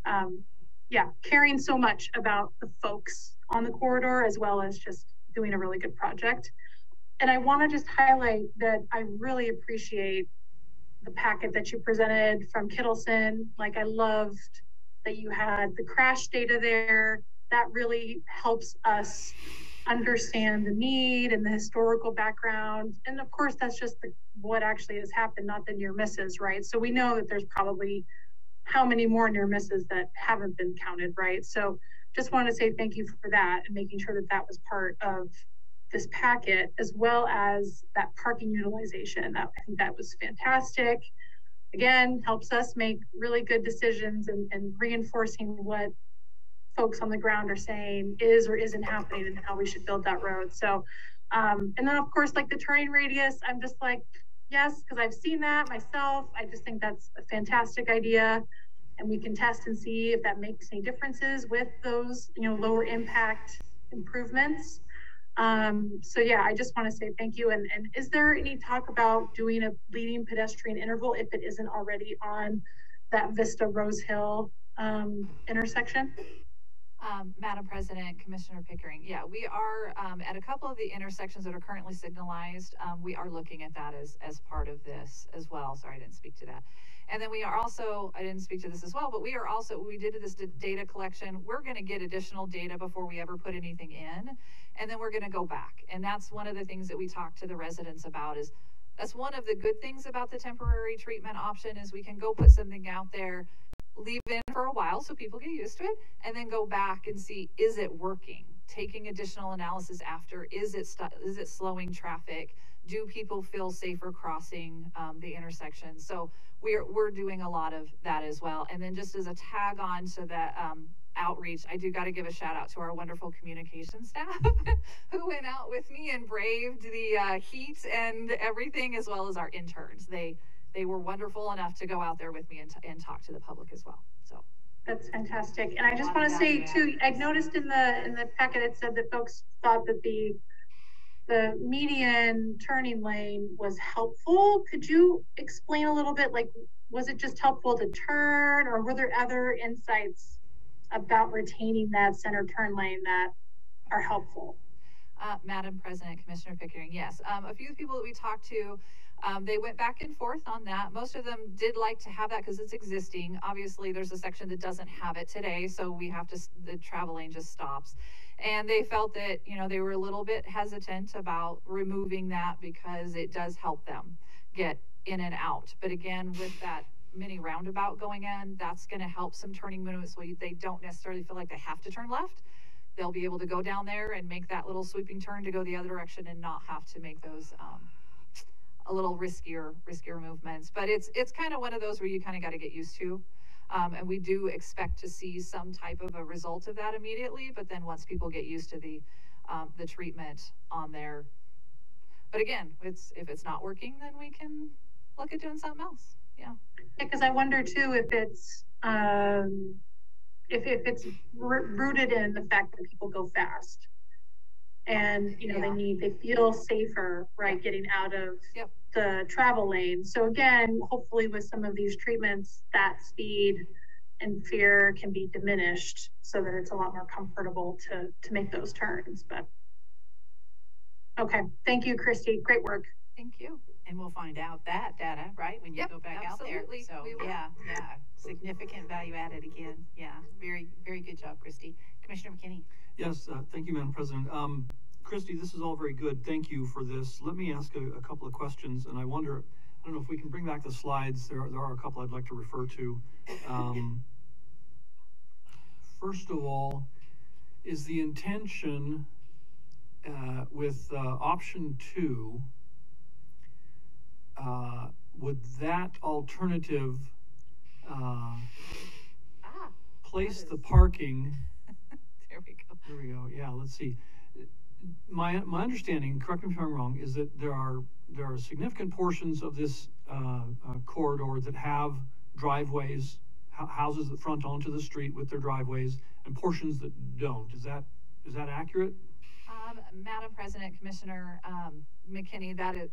um, yeah, caring so much about the folks on the corridor as well as just doing a really good project. And I want to just highlight that I really appreciate the packet that you presented from Kittelson. Like I loved that you had the crash data there. That really helps us understand the need and the historical background. And of course, that's just the, what actually has happened, not the near misses, right? So we know that there's probably how many more near misses that haven't been counted, right? So just want to say thank you for that and making sure that that was part of this packet, as well as that parking utilization. That, I think that was fantastic. Again, helps us make really good decisions and, and reinforcing what folks on the ground are saying is or isn't happening and how we should build that road. So, um, and then of course, like the turning radius, I'm just like, yes, because I've seen that myself. I just think that's a fantastic idea. And we can test and see if that makes any differences with those, you know, lower impact improvements. Um, so yeah, I just want to say thank you. And, and is there any talk about doing a leading pedestrian interval if it isn't already on that Vista Rose Hill um, intersection? Um, Madam President, Commissioner Pickering, yeah, we are um, at a couple of the intersections that are currently signalized. Um, we are looking at that as as part of this as well. Sorry, I didn't speak to that. And then we are also, I didn't speak to this as well, but we are also, we did this data collection. We're going to get additional data before we ever put anything in. And then we're going to go back. And that's one of the things that we talk to the residents about is that's one of the good things about the temporary treatment option is we can go put something out there leave in for a while so people get used to it and then go back and see is it working taking additional analysis after is it is it slowing traffic do people feel safer crossing um, the intersection? So we're we're doing a lot of that as well. And then just as a tag on to that um, outreach, I do got to give a shout out to our wonderful communication staff [LAUGHS] who went out with me and braved the uh, heat and everything, as well as our interns. They they were wonderful enough to go out there with me and, t- and talk to the public as well. So That's fantastic. And I just want to say too. I noticed in the, in the packet, it said that folks thought that the, the median turning lane was helpful. Could you explain a little bit, like, was it just helpful to turn or were there other insights about retaining that center turn lane that are helpful? Uh, Madam President, Commissioner Pickering, yes. Um, a few people that we talked to, um, they went back and forth on that. Most of them did like to have that because it's existing. Obviously, there's a section that doesn't have it today, so we have to, the travel lane just stops. And they felt that, you know, they were a little bit hesitant about removing that because it does help them get in and out. But again, with that mini roundabout going in, that's gonna help some turning movements so they don't necessarily feel like they have to turn left. They'll be able to go down there and make that little sweeping turn to go the other direction and not have to make those um, a little riskier riskier movements. But it's it's kind of one of those where you kind of got to get used to um, and we do expect to see some type of a result of that immediately but then once people get used to the um, the treatment on there but again it's if it's not working then we can look at doing something else yeah Because I wonder too if it's, um, if, if it's rooted in the fact that people go fast. And, you know, they need, they feel safer, right, getting out of Yep. the travel lane. So again, hopefully with some of these treatments, that speed and fear can be diminished so that it's a lot more comfortable to, to make those turns, but. Okay, thank you, Christy. Great work. thank you And we'll find out that data, right, when you Yep, go back out there. absolutely. So, We will. yeah, yeah, significant value added again. Yeah, very, very good job, Christy. Commissioner McKinney? Yes, uh, thank you, Madam President. Um, Christy, this is all very good. Thank you for this. Let me ask a, a couple of questions, and I wonder, I don't know if we can bring back the slides. There are, there are a couple I'd like to refer to. Um, first of all, is the intention, uh, with, uh, option two, uh, would that alternative, uh, ah place That the parking there we go. Yeah, let's see. My, my understanding, correct me if I'm wrong, is that there are, there are significant portions of this, uh, uh, corridor that have driveways, hou- houses that front onto the street with their driveways, and portions that don't. Is that, is that accurate? Um, Madam President, Commissioner, um, McKinney, that is,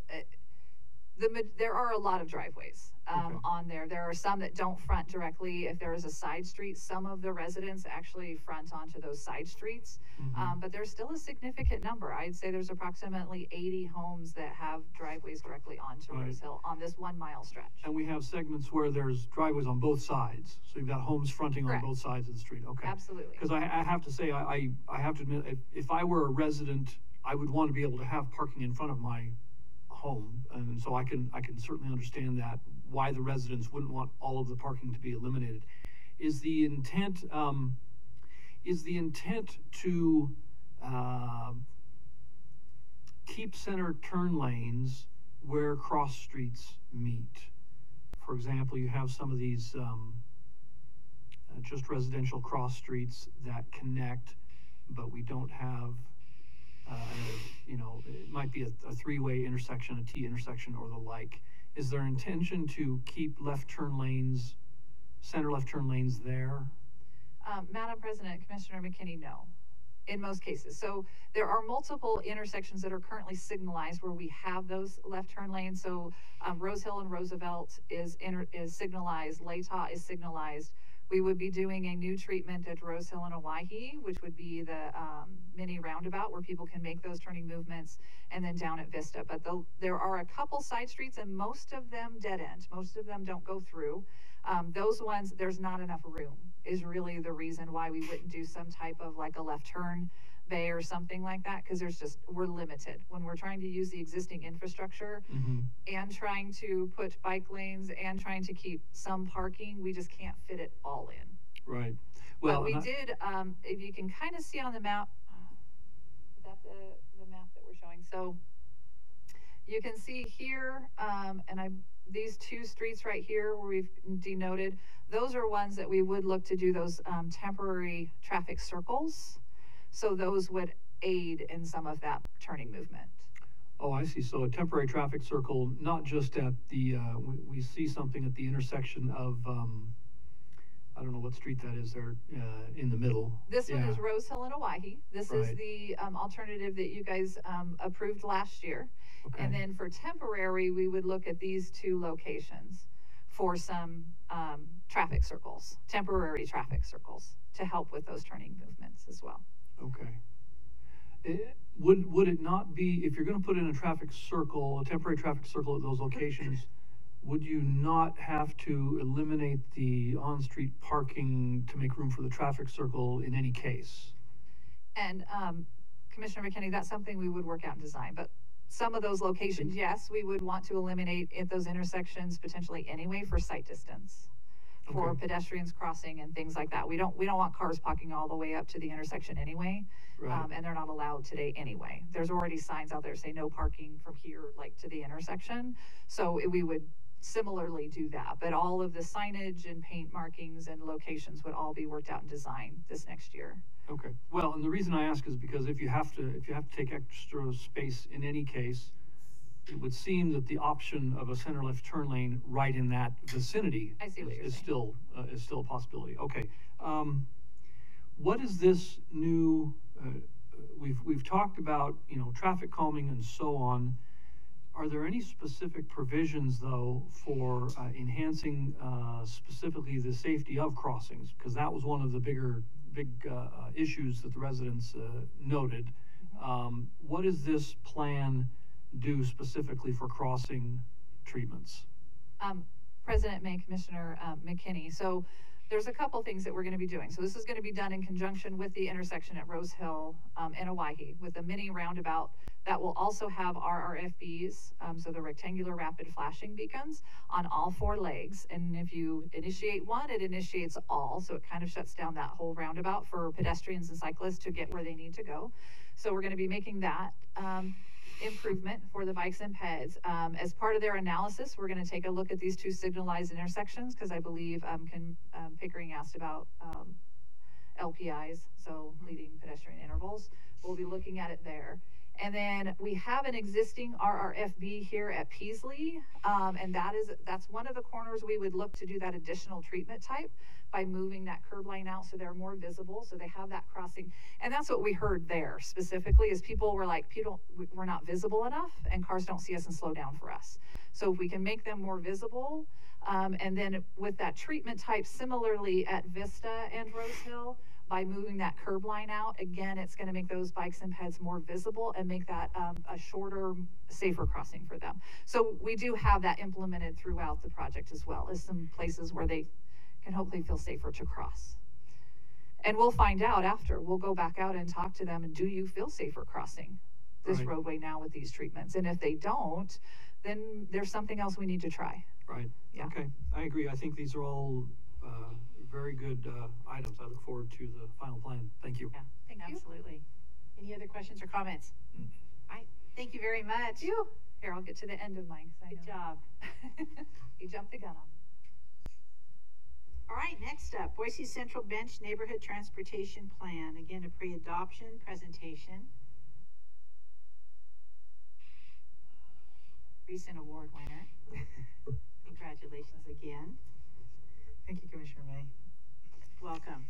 the, there are a lot of driveways, um, Okay. on there. There are some that don't front directly. If there is a side street, some of the residents actually front onto those side streets. Mhm. Um, but there's still a significant number. I'd say there's approximately eighty homes that have driveways directly onto Right. Rose Hill on this one mile stretch. And we have segments where there's driveways on both sides, so you've got homes fronting on both sides of the street, okay? Absolutely. Because I, I have to say, I, I, I have to admit, if, if I were a resident, I would want to be able to have parking in front of my home. And so I can, I can certainly understand that, why the residents wouldn't want all of the parking to be eliminated. Is the intent, um, is the intent to, uh, keep center turn lanes where cross streets meet? For example, you have some of these, um, uh, just residential cross streets that connect, but we don't have, uh, you know, it might be a, a three-way intersection, a T intersection or the like. Is there intention to keep left turn lanes, center left turn lanes there? Um, Madam President, Commissioner McKinney, no, in most cases. So there are multiple intersections that are currently signalized where we have those left turn lanes. So um, Rose Hill and Roosevelt is is signalized, Latah is signalized. We would be doing a new treatment at Rose Hill and Owyhee, which would be the um, mini roundabout where people can make those turning movements, and then down at Vista. But the, there are a couple side streets, and most of them dead end. Most of them don't go through. Um, those ones, there's not enough room, is really the reason why we wouldn't do some type of like a left turn bay or something like that, because there's just, we're limited. When we're trying to use the existing infrastructure Mm-hmm. and trying to put bike lanes and trying to keep some parking, we just can't fit it all in. Right. But Well, we I- did, um, if you can kind of see on the map, is that the, the map that we're showing? So you can see here, um, and I, these two streets right here where we've denoted, those are ones that we would look to do those, um, temporary traffic circles. So those would aid in some of that turning movement. Oh, I see. So a temporary traffic circle, not just at the, uh, we, we see something at the intersection of, um, I don't know what street that is there, uh, in the middle. This one Yeah. is Rose Hill and Owyhee. This is Right. the, um, alternative that you guys, um, approved last year. And Okay. then for temporary, we would look at these two locations for some, um, traffic circles, temporary traffic circles to help with those turning movements as well. Okay. Eh, would, would it not be, if you're gonna put in a traffic circle, a temporary traffic circle at those locations, would you not have to eliminate the on-street parking to make room for the traffic circle in any case? And, um, Commissioner McKinney, that's something we would work out in design, but some of those locations, yes, we would want to eliminate at those intersections potentially anyway for sight distance. For Okay. pedestrians crossing and things like that. We don't, we don't want cars parking all the way up to the intersection anyway. Right. Um, and they're not allowed today anyway. There's already signs out there say no parking from here, like to the intersection. So it- we would similarly do that, but all of the signage and paint markings and locations would all be worked out in design this next year. Okay, well, and the reason I ask is because if you have to, if you have to take extra space in any case, it would seem that the option of a center left turn lane right in that vicinity I see what is- you're is saying. still, uh, is still a possibility. Okay, um, what is this new, uh, we've, we've talked about, you know, traffic calming and so on. Are there any specific provisions, though, for uh, enhancing uh, specifically the safety of crossings? Because that was one of the bigger, big uh, issues that the residents uh, noted. Um, What does this plan do specifically for crossing treatments? um, President May, Commissioner um, McKinney. So there's a couple things that we're going to be doing. So this is going to be done in conjunction with the intersection at Rose Hill um, and Owyhee with a mini roundabout that will also have RRFBs, um, so the rectangular rapid flashing beacons on all four legs. And if you initiate one, it initiates all. So it kind of shuts down that whole roundabout for pedestrians and cyclists to get where they need to go. So we're going to be making that. Um, improvement for the bikes and peds. Um, as part of their analysis, we're gonna take a look at these two signalized intersections, because I believe, um, can, um, Pickering asked about, um, LPIs, so leading pedestrian intervals. We'll be looking at it there. And then we have an existing RRFB here at Peasley, um, and that is, that's one of the corners we would look to do that additional treatment type by moving that curb line out so they're more visible, so they have that crossing. And that's what we heard there specifically, is people were like, people, we- we're not visible enough, and cars don't see us and slow down for us. So if we can make them more visible, um, and then with that treatment type, similarly at Vista and Rose Hill, by moving that curb line out, again, it's gonna make those bikes and peds more visible and make that, um, a shorter, safer crossing for them. So we do have that implemented throughout the project as well, as some places where they can hopefully feel safer to cross. And we'll find out after, we'll go back out and talk to them, and do you feel safer crossing this Right. roadway now with these treatments? And if they don't, then there's something else we need to try. Right? Yeah. Okay, I agree. I think these are all uh, very good uh, items. I look forward to the final plan. Thank you. Yeah, Thank you. absolutely. Any other questions or comments? All right, thank you very much. You, here, I'll get to the end of mine, 'cause I Good know- job. [LAUGHS] You jumped the gun on me. All right, next up, Boise Central Bench Neighborhood Transportation Plan. Again, a pre-adoption presentation. Recent award winner. [LAUGHS] Congratulations again. Thank you, Commissioner May. Welcome.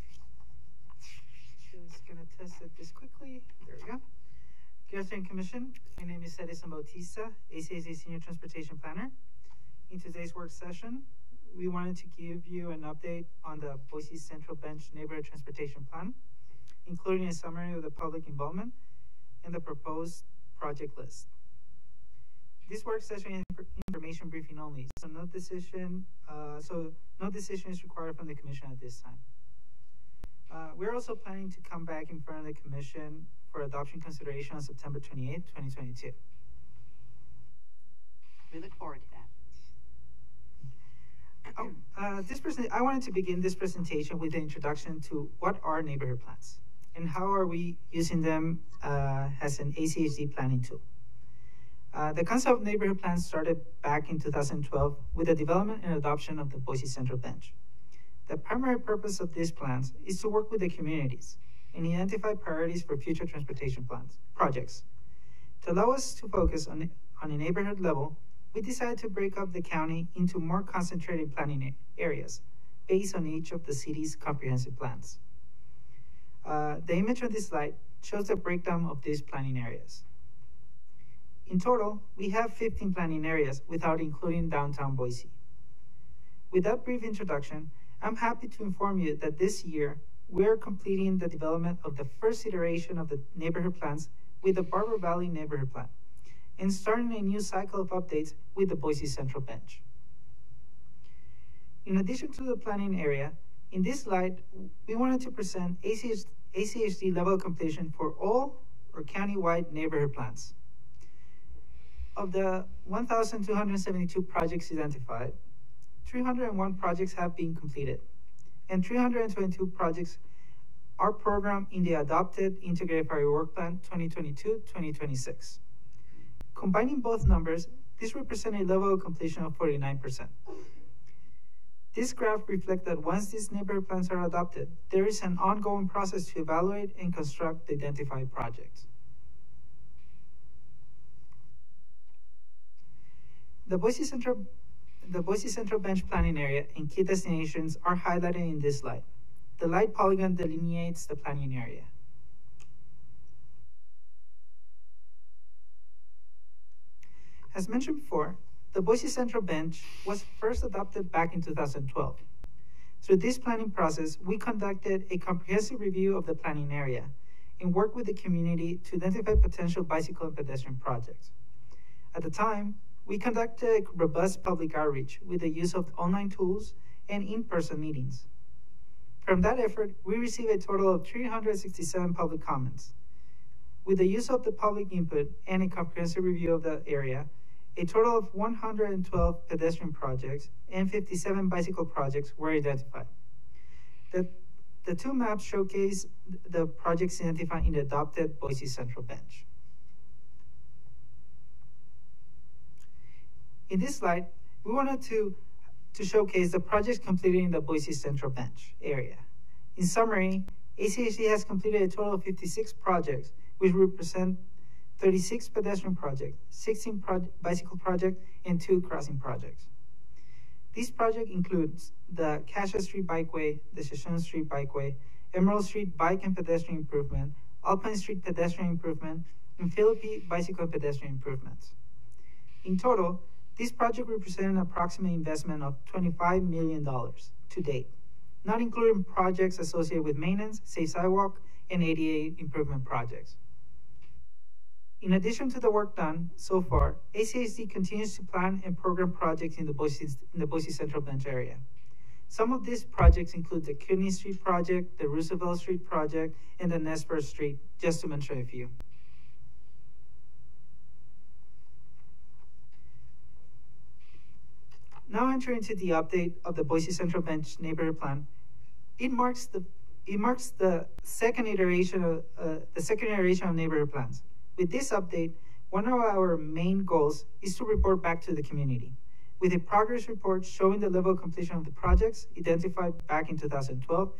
Just gonna test it this quickly. There we go. Good afternoon, Commission. My name is Edison Bautista, ACHD Senior Transportation Planner. In today's work session, we wanted to give you an update on the Boise Central Bench Neighborhood Transportation Plan, including a summary of the public involvement and the proposed project list. This work session is information briefing only, so no decision, uh, so no decision is required from the commission at this time. Uh, we're also planning to come back in front of the commission for adoption consideration on September twenty-eighth, twenty twenty-two. We look forward. Oh, uh, this present, I wanted to begin this presentation with an introduction to what are neighborhood plans and how are we using them uh, as an ACHD planning tool. Uh, the concept of neighborhood plans started back in 2012 with the development and adoption of the Boise Central Bench. The primary purpose of these plans is to work with the communities and identify priorities for future transportation plans projects. To allow us to focus on, on a neighborhood level, we decided to break up the county into more concentrated planning areas based on each of the city's comprehensive plans. Uh, the image on this slide shows the breakdown of these planning areas. In total, we have 15 planning areas without including downtown Boise. With that brief introduction, I'm happy to inform you that this year we're completing the development of the first iteration of the neighborhood plans with the Barber Valley Neighborhood Plan and starting a new cycle of updates with the Boise Central Bench. In addition to the planning area, in this slide, we wanted to present ACH, ACHD level completion for all or county-wide neighborhood plans. Of the 1,272 projects identified, 301 projects have been completed, and 322 projects are programmed in the adopted Integrated Priority Work Plan 2022-2026. Combining both numbers, this represents a level of completion of 49%. This graph reflects that once these neighborhood plans are adopted, there is an ongoing process to evaluate and construct the identified projects. The Boise Central, the Boise Central Bench planning area and key destinations are highlighted in this slide. The light polygon delineates the planning area. As mentioned before, the Boise Central Bench was first adopted back in 2012. Through this planning process, we conducted a comprehensive review of the planning area and worked with the community to identify potential bicycle and pedestrian projects. At the time, we conducted robust public outreach with the use of online tools and in-person meetings. From that effort, we received a total of 367 public comments. With the use of the public input and a comprehensive review of the area, a total of 112 pedestrian projects and 57 bicycle projects were identified. The, the two maps showcase the projects identified in the adopted Boise Central Bench. In this slide, we wanted to, to showcase the projects completed in the Boise Central Bench area. In summary, ACHD has completed a total of 56 projects, which represent 36 pedestrian projects, 16 pro bicycle projects, and two crossing projects. This project includes the Cassia Street Bikeway, the Shoshone Street Bikeway, Emerald Street Bike and Pedestrian Improvement, Alpine Street Pedestrian Improvement, and Phillippi Bicycle and Pedestrian Improvements. In total, this project represents an approximate investment of $25 million to date, not including projects associated with maintenance, safe sidewalk, and ADA improvement projects. In addition to the work done so far, ACHD continues to plan and program projects in the Boise, in the Boise Central Bench area. Some of these projects include the Kidney Street project, the Roosevelt Street project, and the Nez Perce Street, just to mention a few. Now entering into the update of the Boise Central Bench neighborhood plan, it marks the it marks the second iteration of uh, the second iteration of neighborhood plans. With this update, one of our main goals is to report back to the community with a progress report showing the level of completion of the projects identified back in 2012.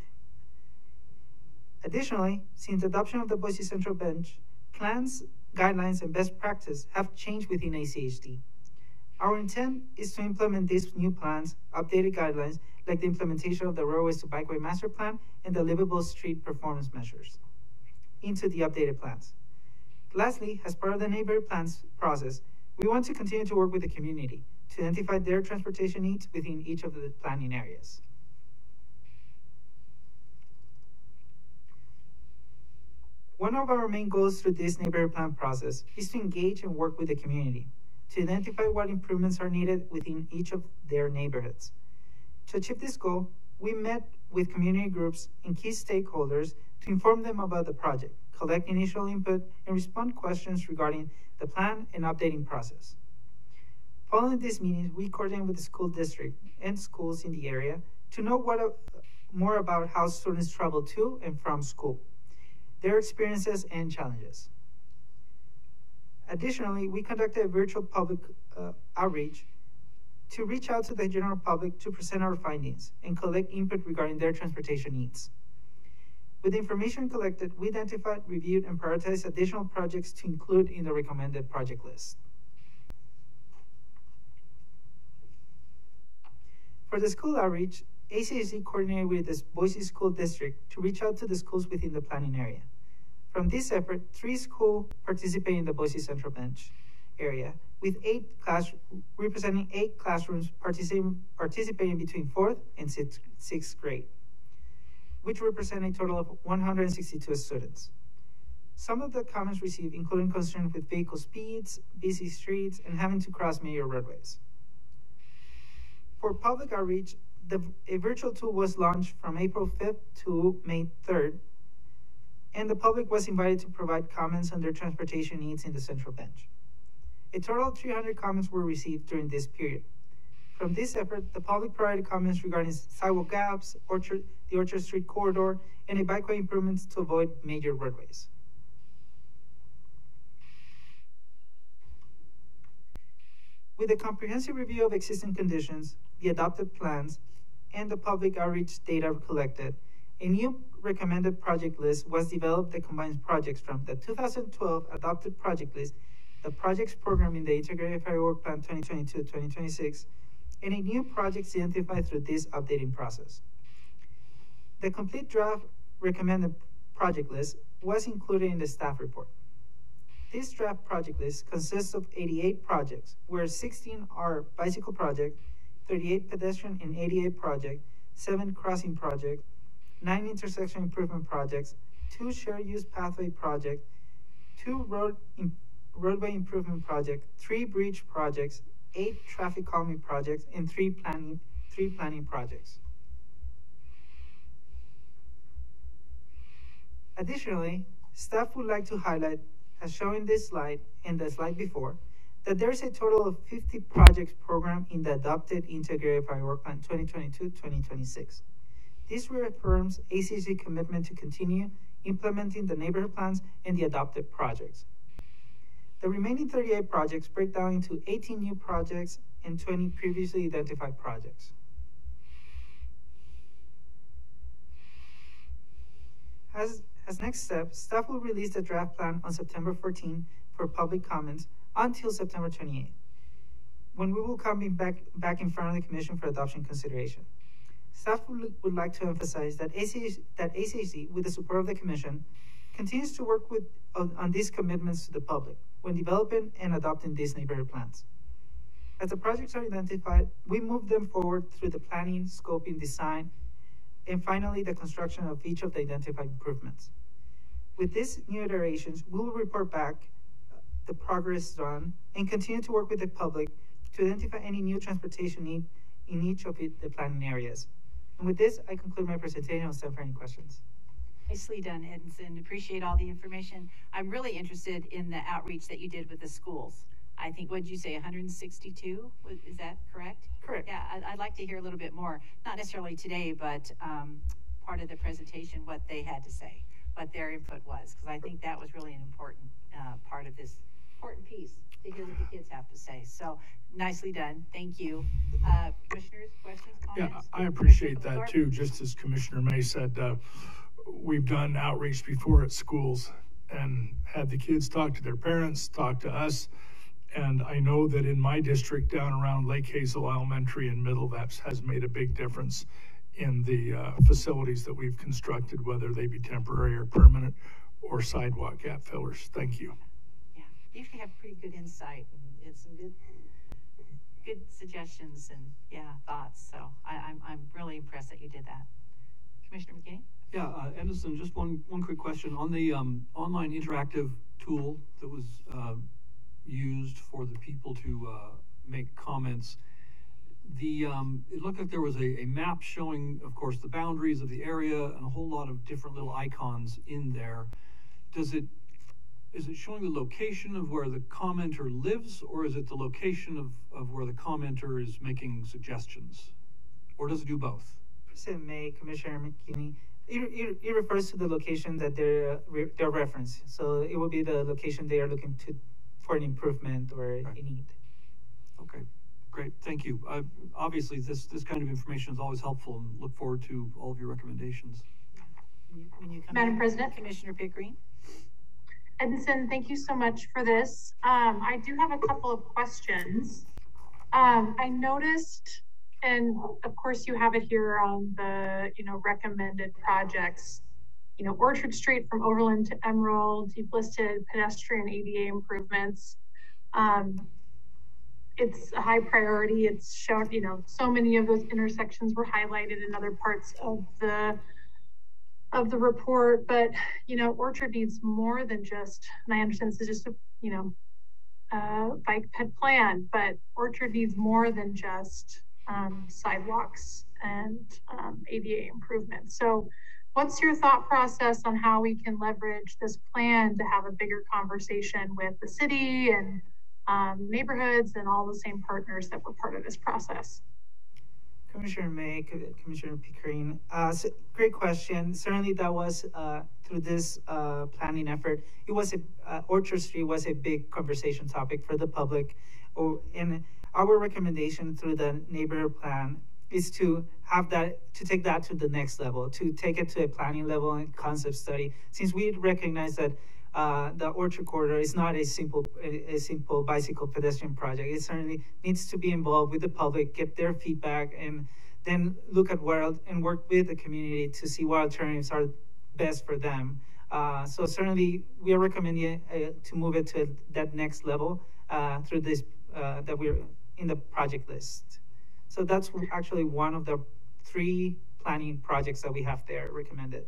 Additionally, since adoption of the Boise Central Bench, plans, guidelines, and best practice have changed within ACHD. Our intent is to implement these new plans, updated guidelines, like the implementation of the Roadways to Bikeway Master Plan and the Livable Street Performance Measures, into the updated plans. Lastly, as part of the neighborhood plans process, we want to continue to work with the community to identify their transportation needs within each of the planning areas. One of our main goals through this neighborhood plan process is to engage and work with the community to identify what improvements are needed within each of their neighborhoods. To achieve this goal, we met with community groups and key stakeholders to inform them about the project, collect initial input, and respond questions regarding the plan and updating process. Following these meetings, we coordinate with the school district and schools in the area to know what, uh, more about how students travel to and from school, their experiences and challenges. Additionally, we conducted a virtual public uh, outreach to reach out to the general public to present our findings and collect input regarding their transportation needs. With information collected, we identified, reviewed, and prioritized additional projects to include in the recommended project list. For the school outreach, ACHD coordinated with the Boise School District to reach out to the schools within the planning area. From this effort, three schools participated in the Boise Central Bench area, with eight class representing eight classrooms participating, participating between fourth and sixth, sixth grade, which represent a total of 162 students. Some of the comments received including concerns with vehicle speeds, busy streets, and having to cross major roadways. For public outreach, the, a virtual tool was launched from April 5th to May 3rd, and the public was invited to provide comments on their transportation needs in the central bench. A total of 300 comments were received during this period. From this effort, the public provided comments regarding sidewalk gaps, Orchard, the Orchard Street corridor, and a bikeway improvements to avoid major roadways. With a comprehensive review of existing conditions, the adopted plans, and the public outreach data collected, a new recommended project list was developed that combines projects from the 2012 adopted project list, the projects program in the Integrated Five-Year Work Plan 2022-2026, and a new projects identified through this updating process. The complete draft recommended project list was included in the staff report. This draft project list consists of 88 projects, where 16 are bicycle projects, 38 pedestrian and ADA projects, 7 crossing projects, 9 intersection improvement projects, 2 shared use pathway projects, 2 road roadway improvement projects, 3 bridge projects, 8 traffic calming projects, and 3 planning, 3 planning projects. Additionally, staff would like to highlight, as shown in this slide and the slide before, that there is a total of 50 projects programmed in the adopted Integrated Five-Year Work Plan 2022-2026. This reaffirms ACHD commitment to continue implementing the neighborhood plans and the adopted projects. The remaining 38 projects break down into 18 new projects and 20 previously identified projects. As, as next step, staff will release the draft plan on September 14 for public comments until September 28th, when we will come back, back in front of the Commission for adoption consideration. Staff would, like to emphasize that ACHD, that with the support of the Commission, continues to work with, on, on these commitments to the public when developing and adopting these neighborhood plans. As the projects are identified, we move them forward through the planning, scoping, design, and finally the construction of each of the identified improvements. With these new iterations, we will report back uh, the progress done and continue to work with the public to identify any new transportation need in each of the planning areas. And with this, I conclude my presentation. I'll stand for any questions. Nicely done, Edinson. Appreciate all the information. I'm really interested in the outreach that you did with the schools. I think, what did you say, 162? Is that correct? Correct. Yeah, I'd, I'd like to hear a little bit more. Not necessarily today, but um, part of the presentation, what they had to say, what their input was, because I think that was really an important uh, part of this important piece to hear what the kids have to say. So nicely done. Thank you. Uh, commissioners, questions, comments? Yeah, I appreciate that too. Just as Commissioner May said, uh, we've done outreach before at schools and had the kids talk to their parents, talk to us. And I know that in my district down around Lake Hazel Elementary and Middle, that has made a big difference in the uh, facilities that we've constructed, whether they be temporary or permanent or sidewalk gap fillers. Thank you. Yeah, you have pretty good insight and, some good good suggestions and yeah thoughts. So I, I'm I'm really impressed that you did that, Commissioner McKinney. Yeah, uh, Edinson, just one one quick question on the um, online interactive tool that was uh, used for the people to uh, make comments. The um, it looked like there was a, a map showing, of course, the boundaries of the area and a whole lot of different little icons in there. Does it is it showing the location of where the commenter lives, or is it the location of, of where the commenter is making suggestions? Or does it do both? President May, Commissioner McKinney, it, it, it refers to the location that they're, uh, re, they're referenced. So it will be the location they are looking to, for an improvement or a need. Okay, great, thank you. Uh, obviously, this, this kind of information is always helpful and look forward to all of your recommendations. When you- when you come Madam in, President? Commissioner Pickering? Edinson, thank you so much for this. Um, I do have a couple of questions. Um, I noticed, and of course you have it here on the, you know, recommended projects. You know, Orchard Street from Overland to Emerald, you've listed pedestrian ADA improvements. Um, it's a high priority. It's shown, you know, so many of those intersections were highlighted in other parts of the of the report, but you know, Orchard needs more than just, and I understand this is just a, you know, uh, bike ped plan, but Orchard needs more than just um, sidewalks and um, ADA improvements. So, what's your thought process on how we can leverage this plan to have a bigger conversation with the city and um, neighborhoods and all the same partners that were part of this process? Commissioner May, Commissioner Pickering, uh, so great question. Certainly, that was uh, through this uh, planning effort. It was a uh, Orchard Street was a big conversation topic for the public, oh, and our recommendation through the neighborhood plan is to have that to take that to the next level, to take it to a planning level and concept study. Since we recognize that uh, the Orchard Corridor is not a simple a, simple bicycle pedestrian project. It certainly needs to be involved with the public, get their feedback, and then look at what and work with the community to see what alternatives are best for them. Uh, so certainly, we are recommending uh, to move it to that next level uh, through this uh, that we're in the project list. So that's actually one of the three planning projects that we have there recommended.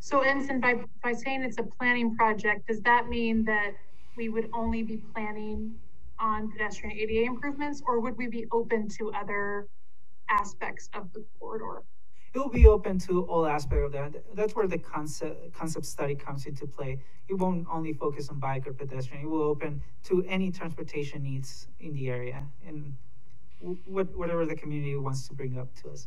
So Edinson, by, by saying it's a planning project, does that mean that we would only be planning on pedestrian ADA improvements, or would we be open to other aspects of the corridor? It will be open to all aspects of that. That's where the concept concept study comes into play. It won't only focus on bike or pedestrian. It will open to any transportation needs in the area and wh- what, whatever the community wants to bring up to us.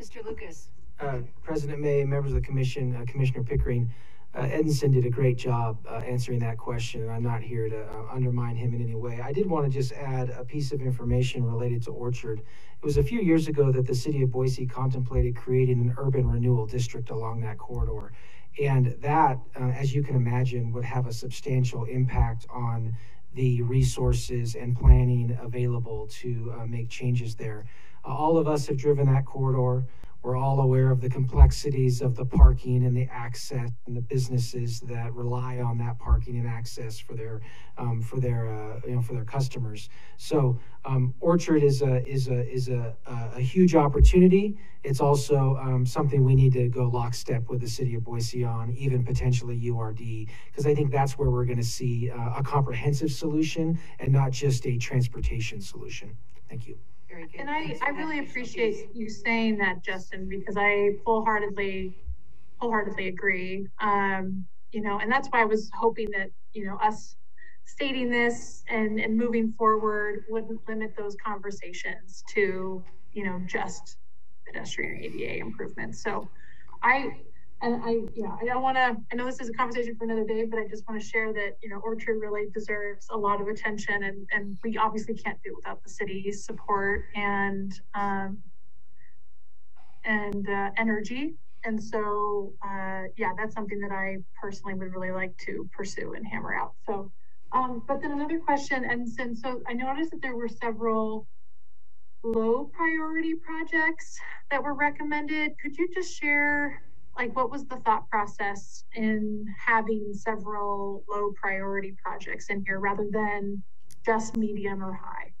Mr. Lucas? Uh, President May, members of the commission, uh, Commissioner Pickering, uh, Edinson did a great job uh, answering that question, and I'm not here to uh, undermine him in any way. I did want to just add a piece of information related to Orchard. It was a few years ago that the city of Boise contemplated creating an urban renewal district along that corridor. And that, uh, as you can imagine, would have a substantial impact on the resources and planning available to uh, make changes there. Uh, all of us have driven that corridor. We're all aware of the complexities of the parking and the access and the businesses that rely on that parking and access for their um, for their uh, you know for their customers. So um, Orchard is a is a is a, a, huge opportunity. It's also um, something we need to go lockstep with the city of Boise on, even potentially URD, because I think that's where we're going to see uh, a comprehensive solution and not just a transportation solution. Thank you. Very good. And I, I really piece. appreciate you saying that, Justin, because I full-heartedly, wholeheartedly agree. Um, you know, and that's why I was hoping that, you know, us stating this and, and moving forward wouldn't limit those conversations to, you know, just pedestrian ADA improvements. So I, and I, yeah, I don't want to, I know this is a conversation for another day, but I just want to share that, you know, Orchard really deserves a lot of attention and, and we obviously can't do it without the city's support and, um, and, uh, energy. And so, uh, yeah, that's something that I personally would really like to pursue and hammer out. So, um, but then another question, and since, so I noticed that there were several low priority projects that were recommended. Could you just share, like, what was the thought process in having several low priority projects in here rather than just medium or high?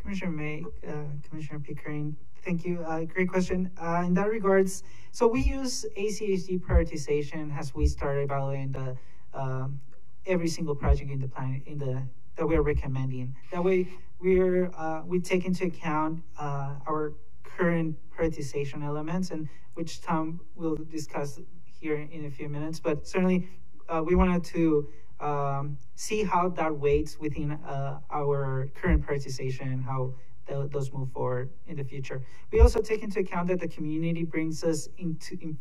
Commissioner May, uh, Commissioner Pickering, thank you. Uh, great question. Uh, in that regards, so we use ACHD prioritization as we start evaluating the um, every single project in the plan in the that we're recommending. That way, we're uh, we take into account uh, our current prioritization elements, and which Tom will discuss here in a few minutes. But certainly, uh, we wanted to um, see how that weights within uh, our current prioritization and how tho- those move forward in the future. We also take into account that the community brings us into in,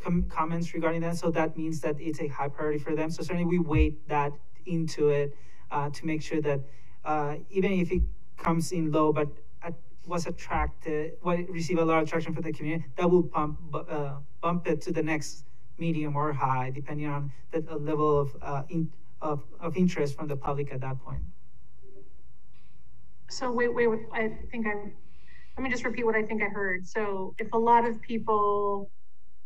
com- comments regarding that. So that means that it's a high priority for them. So certainly we weight that into it uh, to make sure that uh, even if it comes in low, but was attracted, what receive a lot of traction from the community, that will bump bu- uh, bump it to the next medium or high, depending on the level of, uh, in, of of interest from the public at that point. So wait, wait, wait, I think I'm, let me just repeat what I think I heard. So if a lot of people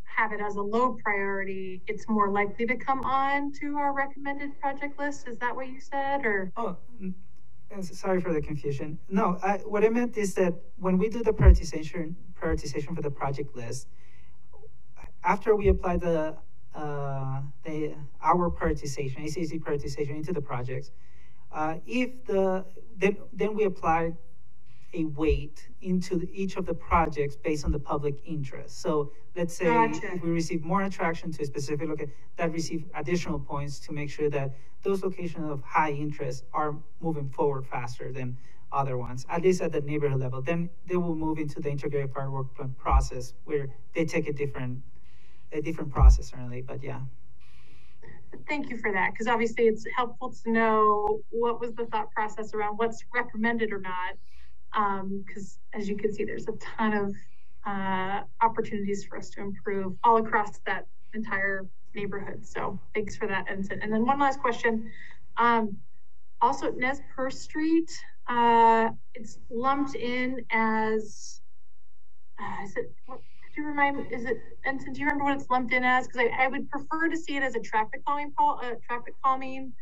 have it as a low priority, it's more likely to come on to our recommended project list? Is that what you said, or? Oh, sorry for the confusion. No, I, what I meant is that when we do the prioritization prioritization for the project list, after we apply the uh, the our prioritization, ACHD prioritization into the projects, uh, if the then then we apply a weight into each of the projects based on the public interest. So let's say Gotcha. we receive more attraction to a specific location, that receive additional points to make sure that those locations of high interest are moving forward faster than other ones, at least at the neighborhood level. Then they will move into the integrated five-year work plan process where they take a different a different process certainly, but yeah. Thank you for that, because obviously it's helpful to know what was the thought process around what's recommended or not. Um, because as you can see, there's a ton of uh, opportunities for us to improve all across that entire neighborhood. So thanks for that, Edinson. And then one last question. Um, also Nez Perce Street, uh, it's lumped in as, uh, is it, what, could you remind me, is it, Edinson, do you remember what it's lumped in as? Because I, I would prefer to see it as a traffic calming, pol- uh, traffic calming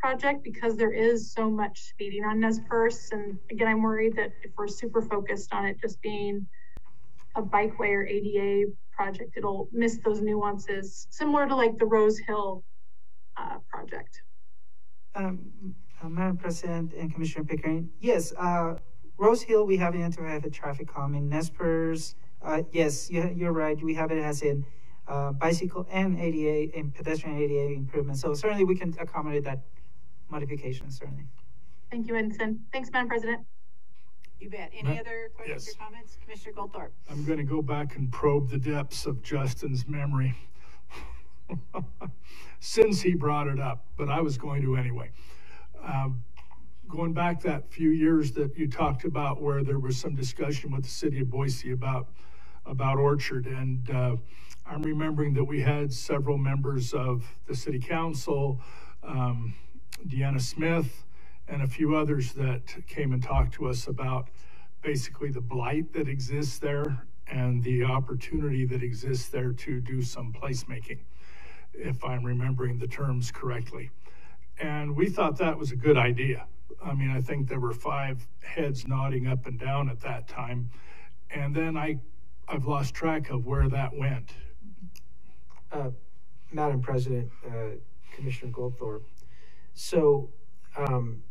project because there is so much speeding on Nez Perce. And again, I'm worried that if we're super focused on it just being a bikeway or ADA project, it'll miss those nuances, similar to like the Rose Hill uh, project. Um, uh, Madam President and Commissioner Pickering, yes, uh, Rose Hill, we have it to have a traffic calming. Nez Perce, uh, yes, you, you're right. We have it as in uh, bicycle and ADA and pedestrian ADA improvement. So certainly we can accommodate that modification, certainly. Thank you, Edinson. Thanks, Madam President. You bet. Any Ma- other questions yes. or comments? Commissioner Goldthorpe? I'm going to go back and probe the depths of Justin's memory. [LAUGHS] Since he brought it up, but I was going to anyway. Um, going back that few years that you talked about where there was some discussion with the city of Boise about about Orchard, and uh, I'm remembering that we had several members of the city council, um, Deanna Smith, and a few others that came and talked to us about basically the blight that exists there and the opportunity that exists there to do some placemaking, if I'm remembering the terms correctly. And we thought that was a good idea. I mean, I think there were five heads nodding up and down at that time. And then I, I've lost track of where that went. Uh, Madam President, uh, Commissioner Goldthorpe. So, um,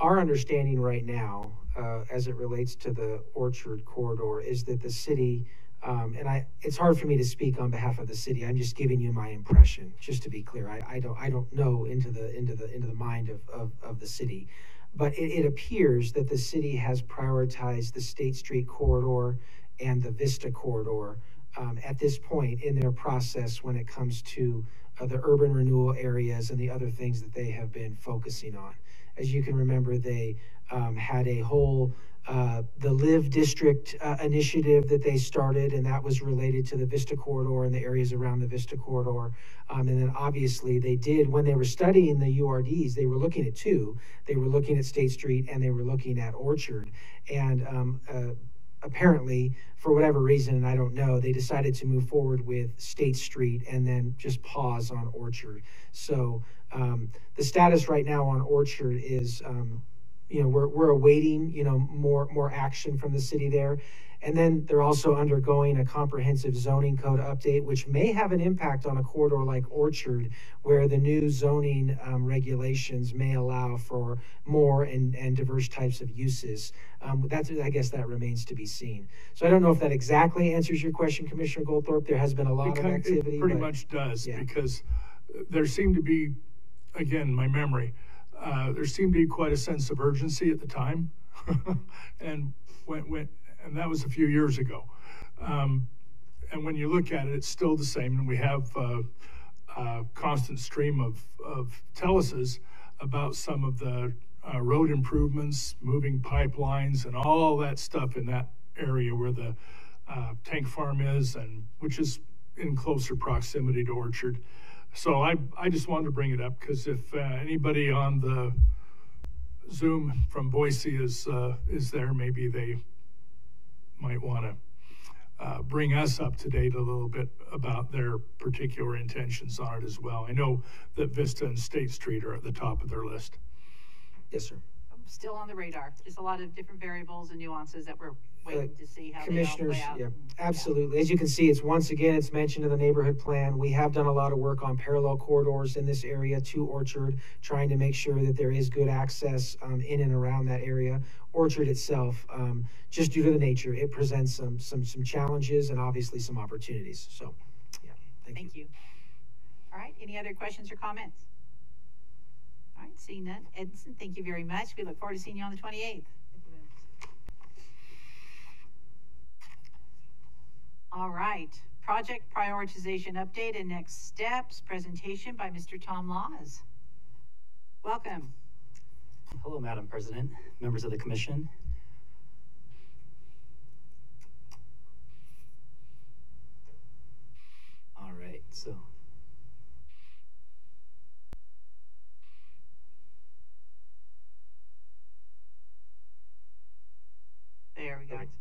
our understanding right now, uh, as it relates to the Orchard corridor, is that the city, um, and I, it's hard for me to speak on behalf of the city. I'm just giving you my impression, just to be clear. I, I don't, I don't know into the into the into the mind of of, of the city, but it, it appears that the city has prioritized the State Street corridor and the Vista corridor um, at this point in their process when it comes to uh, the urban renewal areas and the other things that they have been focusing on. As you can remember, they um, had a whole uh, the LIV District uh, initiative that they started, and that was related to the Vista corridor and the areas around the Vista corridor. Um, and then obviously they did when they were studying the URDs, they were looking at two. They were looking at State Street and they were looking at Orchard. And um, uh, apparently, for whatever reason, and I don't know, they decided to move forward with State Street and then just pause on Orchard. So um, the status right now on Orchard is, um, you know, we're, we're awaiting, you know, more more action from the city there. And then they're also undergoing a comprehensive zoning code update, which may have an impact on a corridor like Orchard, where the new zoning um, regulations may allow for more and, and diverse types of uses. Um, that's, I guess that remains to be seen. So I don't know if that exactly answers your question, Commissioner Goldthorpe. There has been a lot It of activity. It pretty but- much does, yeah. because there seemed to be, again, my memory, uh, there seemed to be quite a sense of urgency at the time. [LAUGHS] and when, when, and that was a few years ago. Um, and when you look at it, it's still the same. And we have uh, a constant stream of, of teleses about some of the uh, road improvements, moving pipelines, and all that stuff in that area where the uh, tank farm is, and which is in closer proximity to Orchard. So I, I just wanted to bring it up because if uh, anybody on the Zoom from Boise is uh, is there, maybe they might want to uh, bring us up to date a little bit about their particular intentions on it as well. I know that Vista and State Street are at the top of their list. Yes, sir. Still on the radar. There's a lot of different variables and nuances that we're waiting to see how they all Commissioners, play out. yeah, absolutely. As you can see, it's once again, it's mentioned in the neighborhood plan. We have done a lot of work on parallel corridors in this area to Orchard, trying to make sure that there is good access um, in and around that area. Orchard itself, um, just due to the nature, it presents some some some challenges and obviously some opportunities. So, yeah, thank, Thank you. All right, any other questions or comments? All right, seeing none. Edinson, thank you very much. We look forward to seeing you on the twenty-eighth. All right, project prioritization update and next steps, presentation by Mr. Tom Laws. Welcome. Hello, Madam President, members of the commission. All right, so. There we go. Perfect.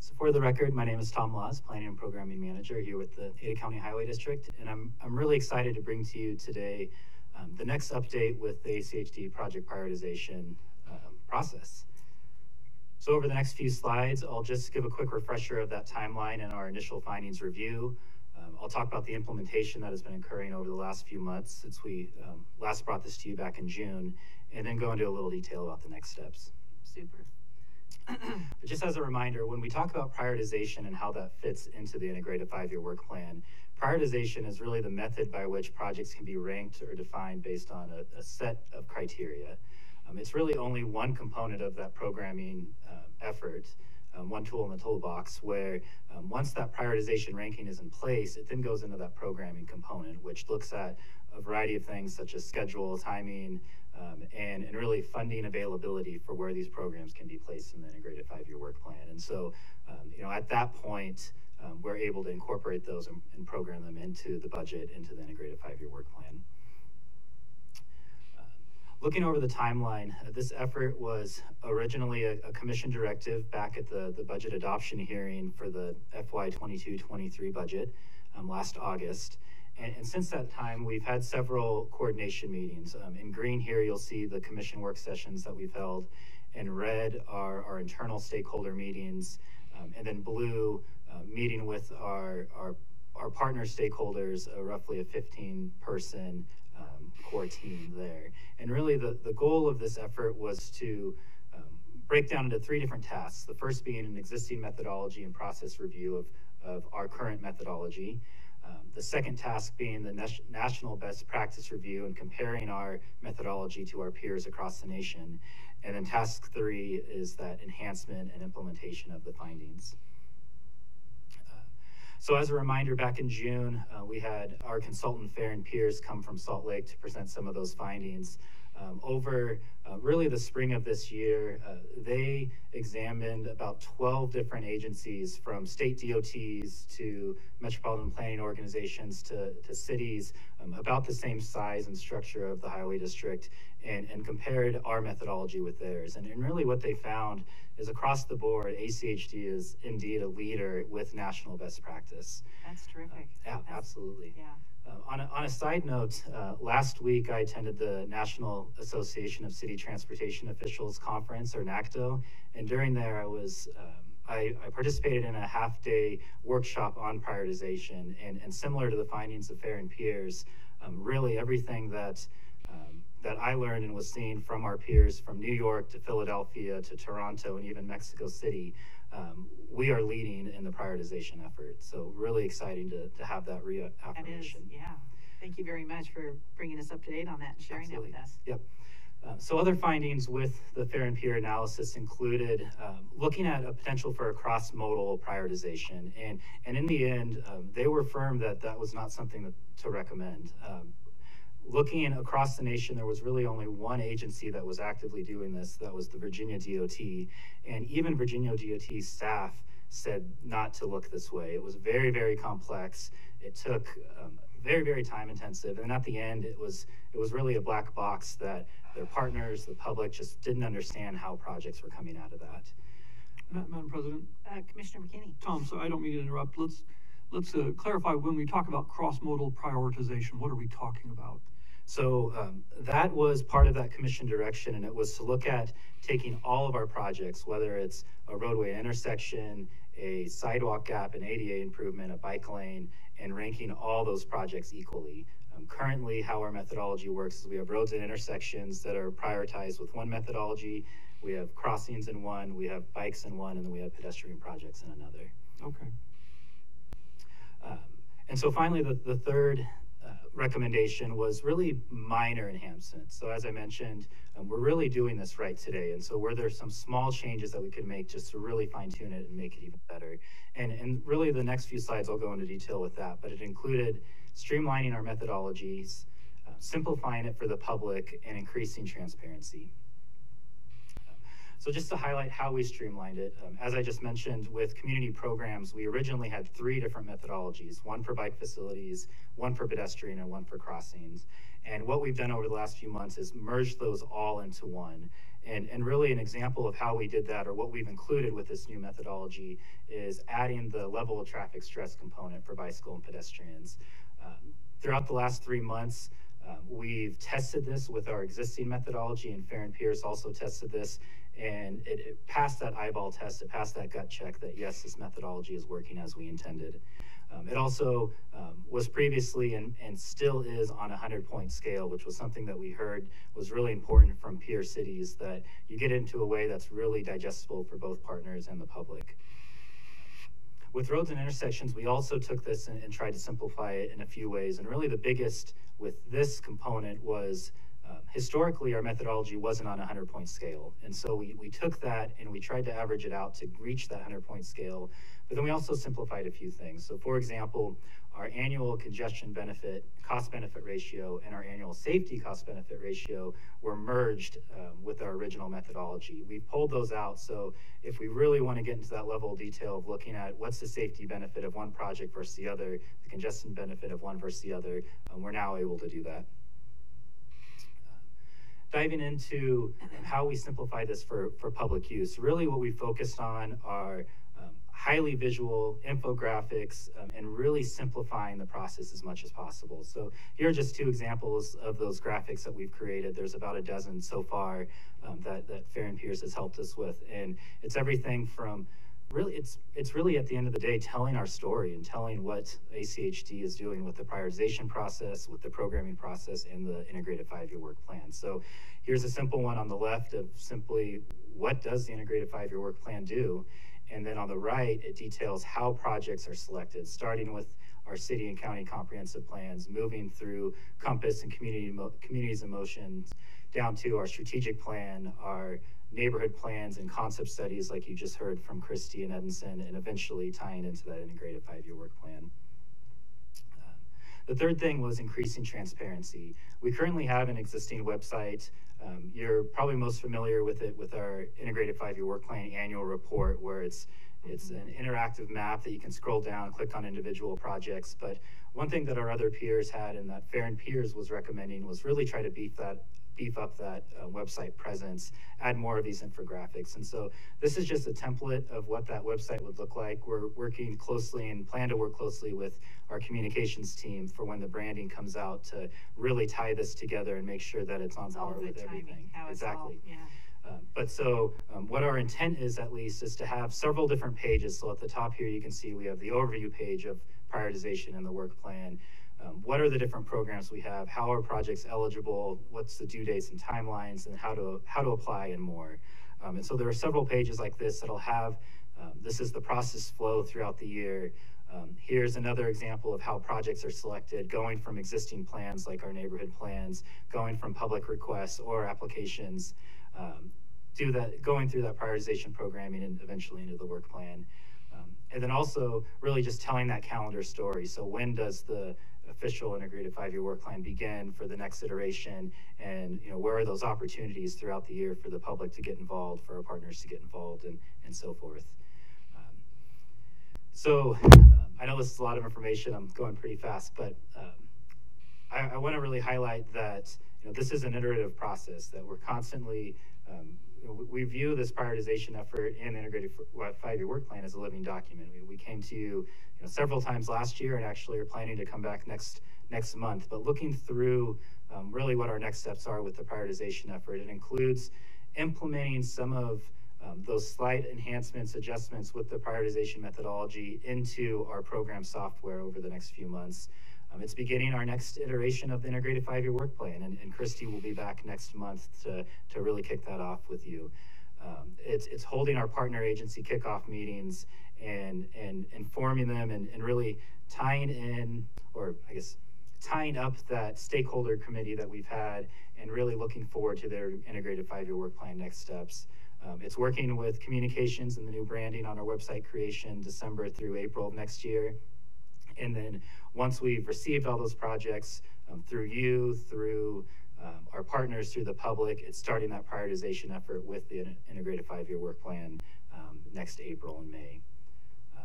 So for the record, my name is Tom Laws, Planning and Programming Manager here with the Ada County Highway District, and I'm, I'm really excited to bring to you today um, the next update with the ACHD project prioritization um, process. So over the next few slides, I'll just give a quick refresher of that timeline and our initial findings review. Um, I'll talk about the implementation that has been occurring over the last few months since we um, last brought this to you back in June, and then go into a little detail about the next steps. Super. But [CLEARS THROAT] just as a reminder, when we talk about prioritization and how that fits into the integrated five-year work plan, prioritization is really the method by which projects can be ranked or defined based on a, a set of criteria. Um, it's really only one component of that programming uh, effort, um, one tool in the toolbox, where um, once that prioritization ranking is in place, it then goes into that programming component, which looks at a variety of things such as schedule, timing, um, and, and really funding availability for where these programs can be placed in the integrated five-year work plan. And so, um, you know, at that point, um, we're able to incorporate those and, and program them into the budget, into the integrated five-year work plan. Uh, Looking over the timeline, uh, this effort was originally a, a commission directive back at the, the budget adoption hearing for the FY 22-23 budget um, last August. And, and since that time, we've had several coordination meetings. Um, in green here, you'll see the commission work sessions that we've held. In red are our internal stakeholder meetings. Um, and then blue, uh, meeting with our, our, our partner stakeholders, uh, roughly a 15 person um, core team there. And really, the, the goal of this effort was to um, break down into three different tasks. The first being an existing methodology and process review of, of our current methodology. Um, the second task being the national best practice review and comparing our methodology to our peers across the nation. And then task three is that enhancement and implementation of the findings. Uh, So as a reminder, back in June, uh, we had our consultant Fehr and Peers come from Salt Lake to present some of those findings. Um, over uh, really the spring of this year, uh, they examined about 12 different agencies from state DOTs to metropolitan planning organizations to, to cities um, about the same size and structure of the highway district and, and compared our methodology with theirs. And, and really what they found is across the board, ACHD is indeed a leader with national best practice. That's terrific. Yeah, That's- absolutely. Yeah. Uh, on, a, on a side note, uh, last week I attended the National Association of City Transportation Officials Conference, or NACTO, and during there I was um, I, I participated in a half-day workshop on prioritization, and, and similar to the findings of Fehr and Peers, um, really everything that um, that I learned and was seen from our peers from New York to Philadelphia to Toronto and even Mexico City, um, we are leading in the prioritization effort. So really exciting to, to have that That is, reaffirmation. yeah. Thank you very much for bringing us up to date on that and sharing that with us. Yep. Uh, so other findings with the Fehr and Peer analysis included um, looking at a potential for a cross-modal prioritization, and and in the end, um, they were firm that that was not something that, to recommend. Um, looking across the nation, there was really only one agency that was actively doing this. That was the Virginia DOT, and even Virginia DOT staff said not to look this way. It was very very complex. It took um, very very time intensive and at the end it was it was really a black box that their partners the public just didn't understand how projects were coming out of that Ma- Madam President, Uh, Commissioner McKinney? Tom, so I don't mean to interrupt. Let's, let's uh, clarify when we talk about cross-modal prioritization, what are we talking about? So um, that was part of that commission direction, and it was to look at taking all of our projects, whether it's a roadway intersection, a sidewalk gap, an ADA improvement, a bike lane, and ranking all those projects equally. Um, currently, how our methodology works is we have roads and intersections that are prioritized with one methodology. We have crossings in one, we have bikes in one, and then we have pedestrian projects in another. Okay. Um, and so finally, the, the third recommendation was really minor enhancements. So as I mentioned, um, we're really doing this right today. And so were there some small changes that we could make just to really fine tune it and make it even better? And, and really the next few slides, I'll go into detail with that, but it included streamlining our methodologies, uh, simplifying it for the public, and increasing transparency. So just to highlight how we streamlined it, um, as I just mentioned, with community programs, we originally had three different methodologies, one for bike facilities, one for pedestrian, and one for crossings. And what we've done over the last few months is merge those all into one. And, and really an example of how we did that or what we've included with this new methodology is adding the level of traffic stress component for bicycle and pedestrians. Um, throughout the last three months, um, we've tested this with our existing methodology, and Fehr and Peers also tested this, and it, it, passed that eyeball test. It passed that gut check that yes, this methodology is working as we intended. Um, it also um, was previously and, and still is on a 100 point scale, which was something that we heard was really important from peer cities that you get into a way that's really digestible for both partners and the public. With roads and intersections, we also took this and, and tried to simplify it in a few ways. And really, the biggest with this component was um, historically, our methodology wasn't on a 100 point scale. And so we, we took that and we tried to average it out to reach that 100 point scale. But then we also simplified a few things. So, for example, our annual congestion benefit cost benefit ratio and our annual safety cost benefit ratio were merged um, with our original methodology. We pulled those out. So, if we really want to get into that level of detail of looking at what's the safety benefit of one project versus the other, the congestion benefit of one versus the other, um, we're now able to do that diving into how we simplify this for, for public use. Really, what we focused on are um, highly visual infographics um, and really simplifying the process as much as possible. So, here are just two examples of those graphics that we've created. There's about a dozen so far um, that, that Fehr and Peers has helped us with. And it's everything from really it's it's really at the end of the day telling our story and telling what ACHD is doing with the prioritization process, with the programming process, and the integrated five-year work plan. So here's a simple one on the left of simply what does the integrated five-year work plan do, and then on the right it details how projects are selected, starting with our city and county comprehensive plans, moving through Compass and community communities in motion, down to our strategic plan, our neighborhood plans and concept studies like you just heard from Christy and Edinson, and eventually tying into that integrated five-year work plan. The third thing was increasing transparency. We currently have an existing website. Um, you're probably most familiar with it with our integrated five-year work plan annual report where it's it's an interactive map that you can scroll down, click on individual projects. But one thing that our other peers had and that Fehr and Peers was recommending was really try to beef that beef up that uh, website presence, add more of these infographics. And so this is just a template of what that website would look like. We're working closely and plan to work closely with our communications team for when the branding comes out to really tie this together and make sure that it's on par with timing, everything. All, exactly. yeah. Um, but so um, what our intent is at least is to have several different pages. So at the top here, you can see we have the overview page of prioritization and the work plan. Um, what are the different programs we have? How are projects eligible? What's the due dates and timelines, and how to how to apply and more. Um, and so there are several pages like this that'll have. Um, this is the process flow throughout the year. Um, here's another example of how projects are selected, going from existing plans like our neighborhood plans, going from public requests or applications, um, do that, going through that prioritization programming and eventually into the work plan. Um, and then also really just telling that calendar story. So when does the official integrated five-year work plan begin for the next iteration? And you know, where are those opportunities throughout the year for the public to get involved, for our partners to get involved, and, and so forth. Um, so uh, I know this is a lot of information. I'm going pretty fast, but um, I, I want to really highlight that you know, this is an iterative process that we're constantly um, we view this prioritization effort and integrated five-year work plan as a living document. We, we came to you, you know, several times last year and actually are planning to come back next next month. But looking through um, really what our next steps are with the prioritization effort, it includes implementing some of um, those slight enhancements, adjustments with the prioritization methodology into our program software over the next few months. Um, it's beginning our next iteration of the integrated five-year work plan, and, and Christy will be back next month to, to really kick that off with you. Um, it's, it's holding our partner agency kickoff meetings and, and informing them and, and really tying in, or I guess tying up that stakeholder committee that we've had and really looking forward to their integrated five-year work plan next steps. Um, it's working with communications and the new branding on our website creation December through April of next year. And then once we've received all those projects um, through you, through um, our partners, through the public, it's starting that prioritization effort with the integrated five-year work plan um, next April and May. Um,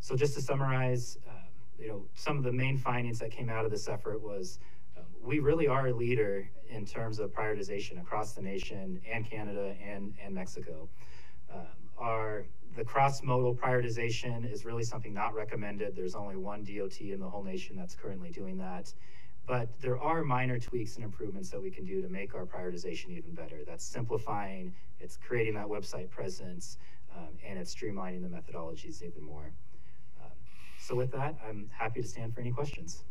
so just to summarize, uh, you know, some of the main findings that came out of this effort was uh, we really are a leader in terms of prioritization across the nation and Canada and, and Mexico. Um, our the cross-modal prioritization is really something not recommended. There's only one DOT in the whole nation that's currently doing that. But there are minor tweaks and improvements that we can do to make our prioritization even better. That's simplifying, it's creating that website presence, um, and it's streamlining the methodologies even more. Um, so with that, I'm happy to stand for any questions.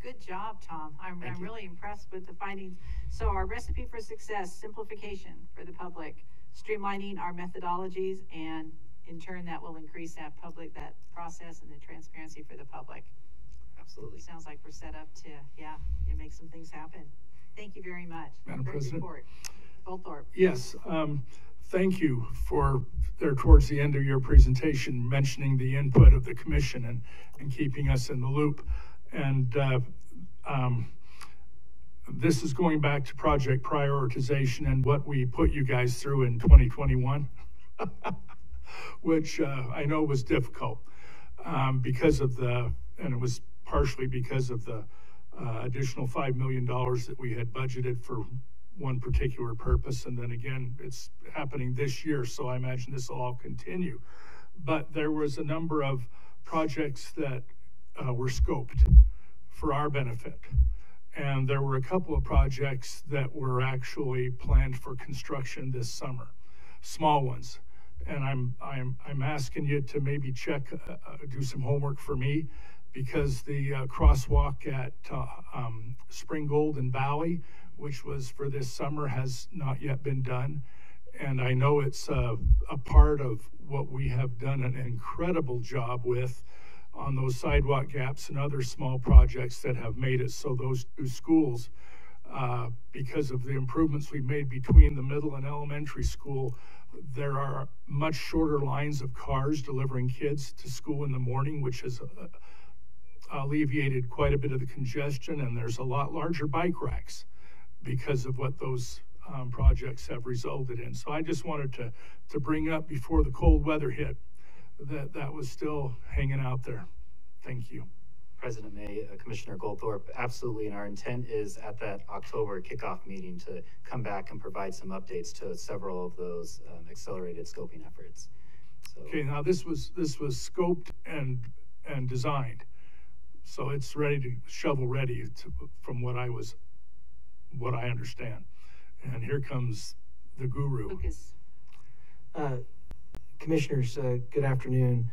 Good job, Tom. I'm, I'm really impressed with the findings. So our recipe for success, simplification for the public streamlining our methodologies and in turn that will increase that public that process and the transparency for the public. Absolutely. Sounds like we're set up to yeah make some things happen. Thank you very much. Madam Great president? report. Goldthorpe. yes um, thank you for there towards the end of your presentation mentioning the input of the commission and and keeping us in the loop. And uh, um, this is going back to project prioritization and what we put you guys through in 2021, [LAUGHS] which uh, I know was difficult um, because of the, and it was partially because of the uh, additional $5 million that we had budgeted for one particular purpose. And then again, it's happening this year, so I imagine this will all continue. But there was a number of projects that uh, were scoped for our benefit. And there were a couple of projects that were actually planned for construction this summer, small ones. And I'm, I'm, I'm asking you to maybe check, uh, uh, do some homework for me because the uh, crosswalk at uh, um, Spring Golden Valley, which was for this summer, has not yet been done. And I know it's uh, a part of what we have done an incredible job with on those sidewalk gaps and other small projects that have made it so those two schools, uh, because of the improvements we've made between the middle and elementary school, there are much shorter lines of cars delivering kids to school in the morning, which has uh, alleviated quite a bit of the congestion, and there's a lot larger bike racks because of what those um, projects have resulted in. So I just wanted to, to bring up before the cold weather hit that that was still hanging out there. Thank you. President May, uh, Commissioner Goldthorpe, absolutely. And our intent is at that October kickoff meeting to come back and provide some updates to several of those um, accelerated scoping efforts. So, okay, now this was this was scoped and and designed, so it's ready to shovel ready to, from what I was, what I understand. And here comes the guru. Lucas. Uh, Commissioners, uh, good afternoon.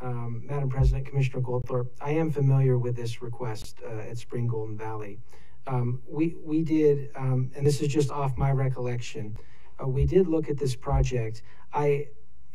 Um, Madam President, Commissioner Goldthorpe, I am familiar with this request uh, at Spring Golden Valley. Um, we, we did, um, and this is just off my recollection, uh, we did look at this project. I,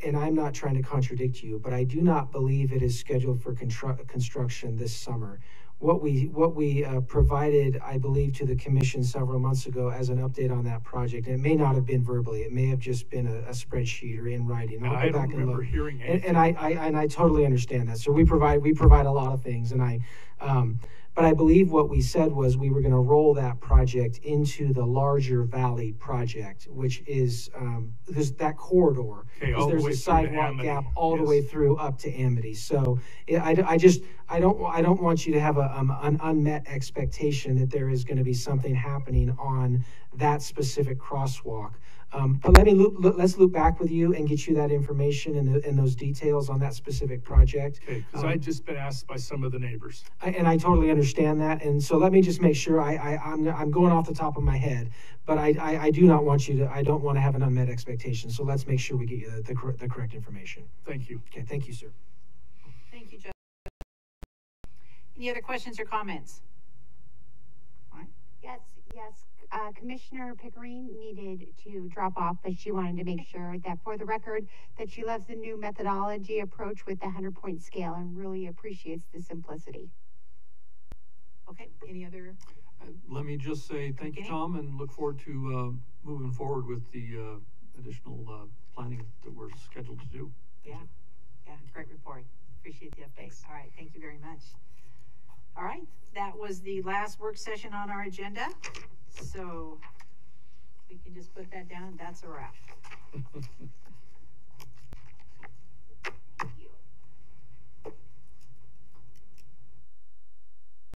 and I'm not trying to contradict you, but I do not believe it is scheduled for constru- construction this summer. What we, what we uh, provided, I believe, to the commission several months ago as an update on that project, and it may not have been verbally, it may have just been a, a spreadsheet or in writing. I'll I go don't back and remember look. hearing And, and I, I, and I totally understand that. So we provide, we provide a lot of things, and I, um, but I believe what we said was we were gonna roll that project into the larger Valley project, which is, um, this, that corridor. Okay, all the there's way a through to sidewalk Amity, gap all the yes. way through up to Amity. So yeah, I, I just, I don't, I don't want you to have a, um, an unmet expectation that there is gonna be something happening on that specific crosswalk. Um, but let me loop, look, let's loop back with you and get you that information and, the, and those details on that specific project. Okay, because Um, I'd just been asked by some of the neighbors. I, and I totally understand that. And so let me just make sure I, I, I'm, I'm going off the top of my head, but I, I, I do not want you to, I don't want to have an unmet expectation. So let's make sure we get you the, the, cor- the correct information. Thank you. Okay, thank you, sir. Thank you, Judge. Any other questions or comments? Yes, yes, uh, Commissioner Pickering needed to drop off, but she wanted to make sure that for the record, that she loves the new methodology approach with the hundred point scale and really appreciates the simplicity. Okay, any other? Uh, Let me just say thank you, Tom, and look forward to, uh, moving forward with the, uh, additional, uh, planning that we're scheduled to do. Yeah, yeah, great report. Appreciate the update. Thanks. All right, thank you very much. All right, that was the last work session on our agenda. So we can just put that down. That's a wrap. [LAUGHS]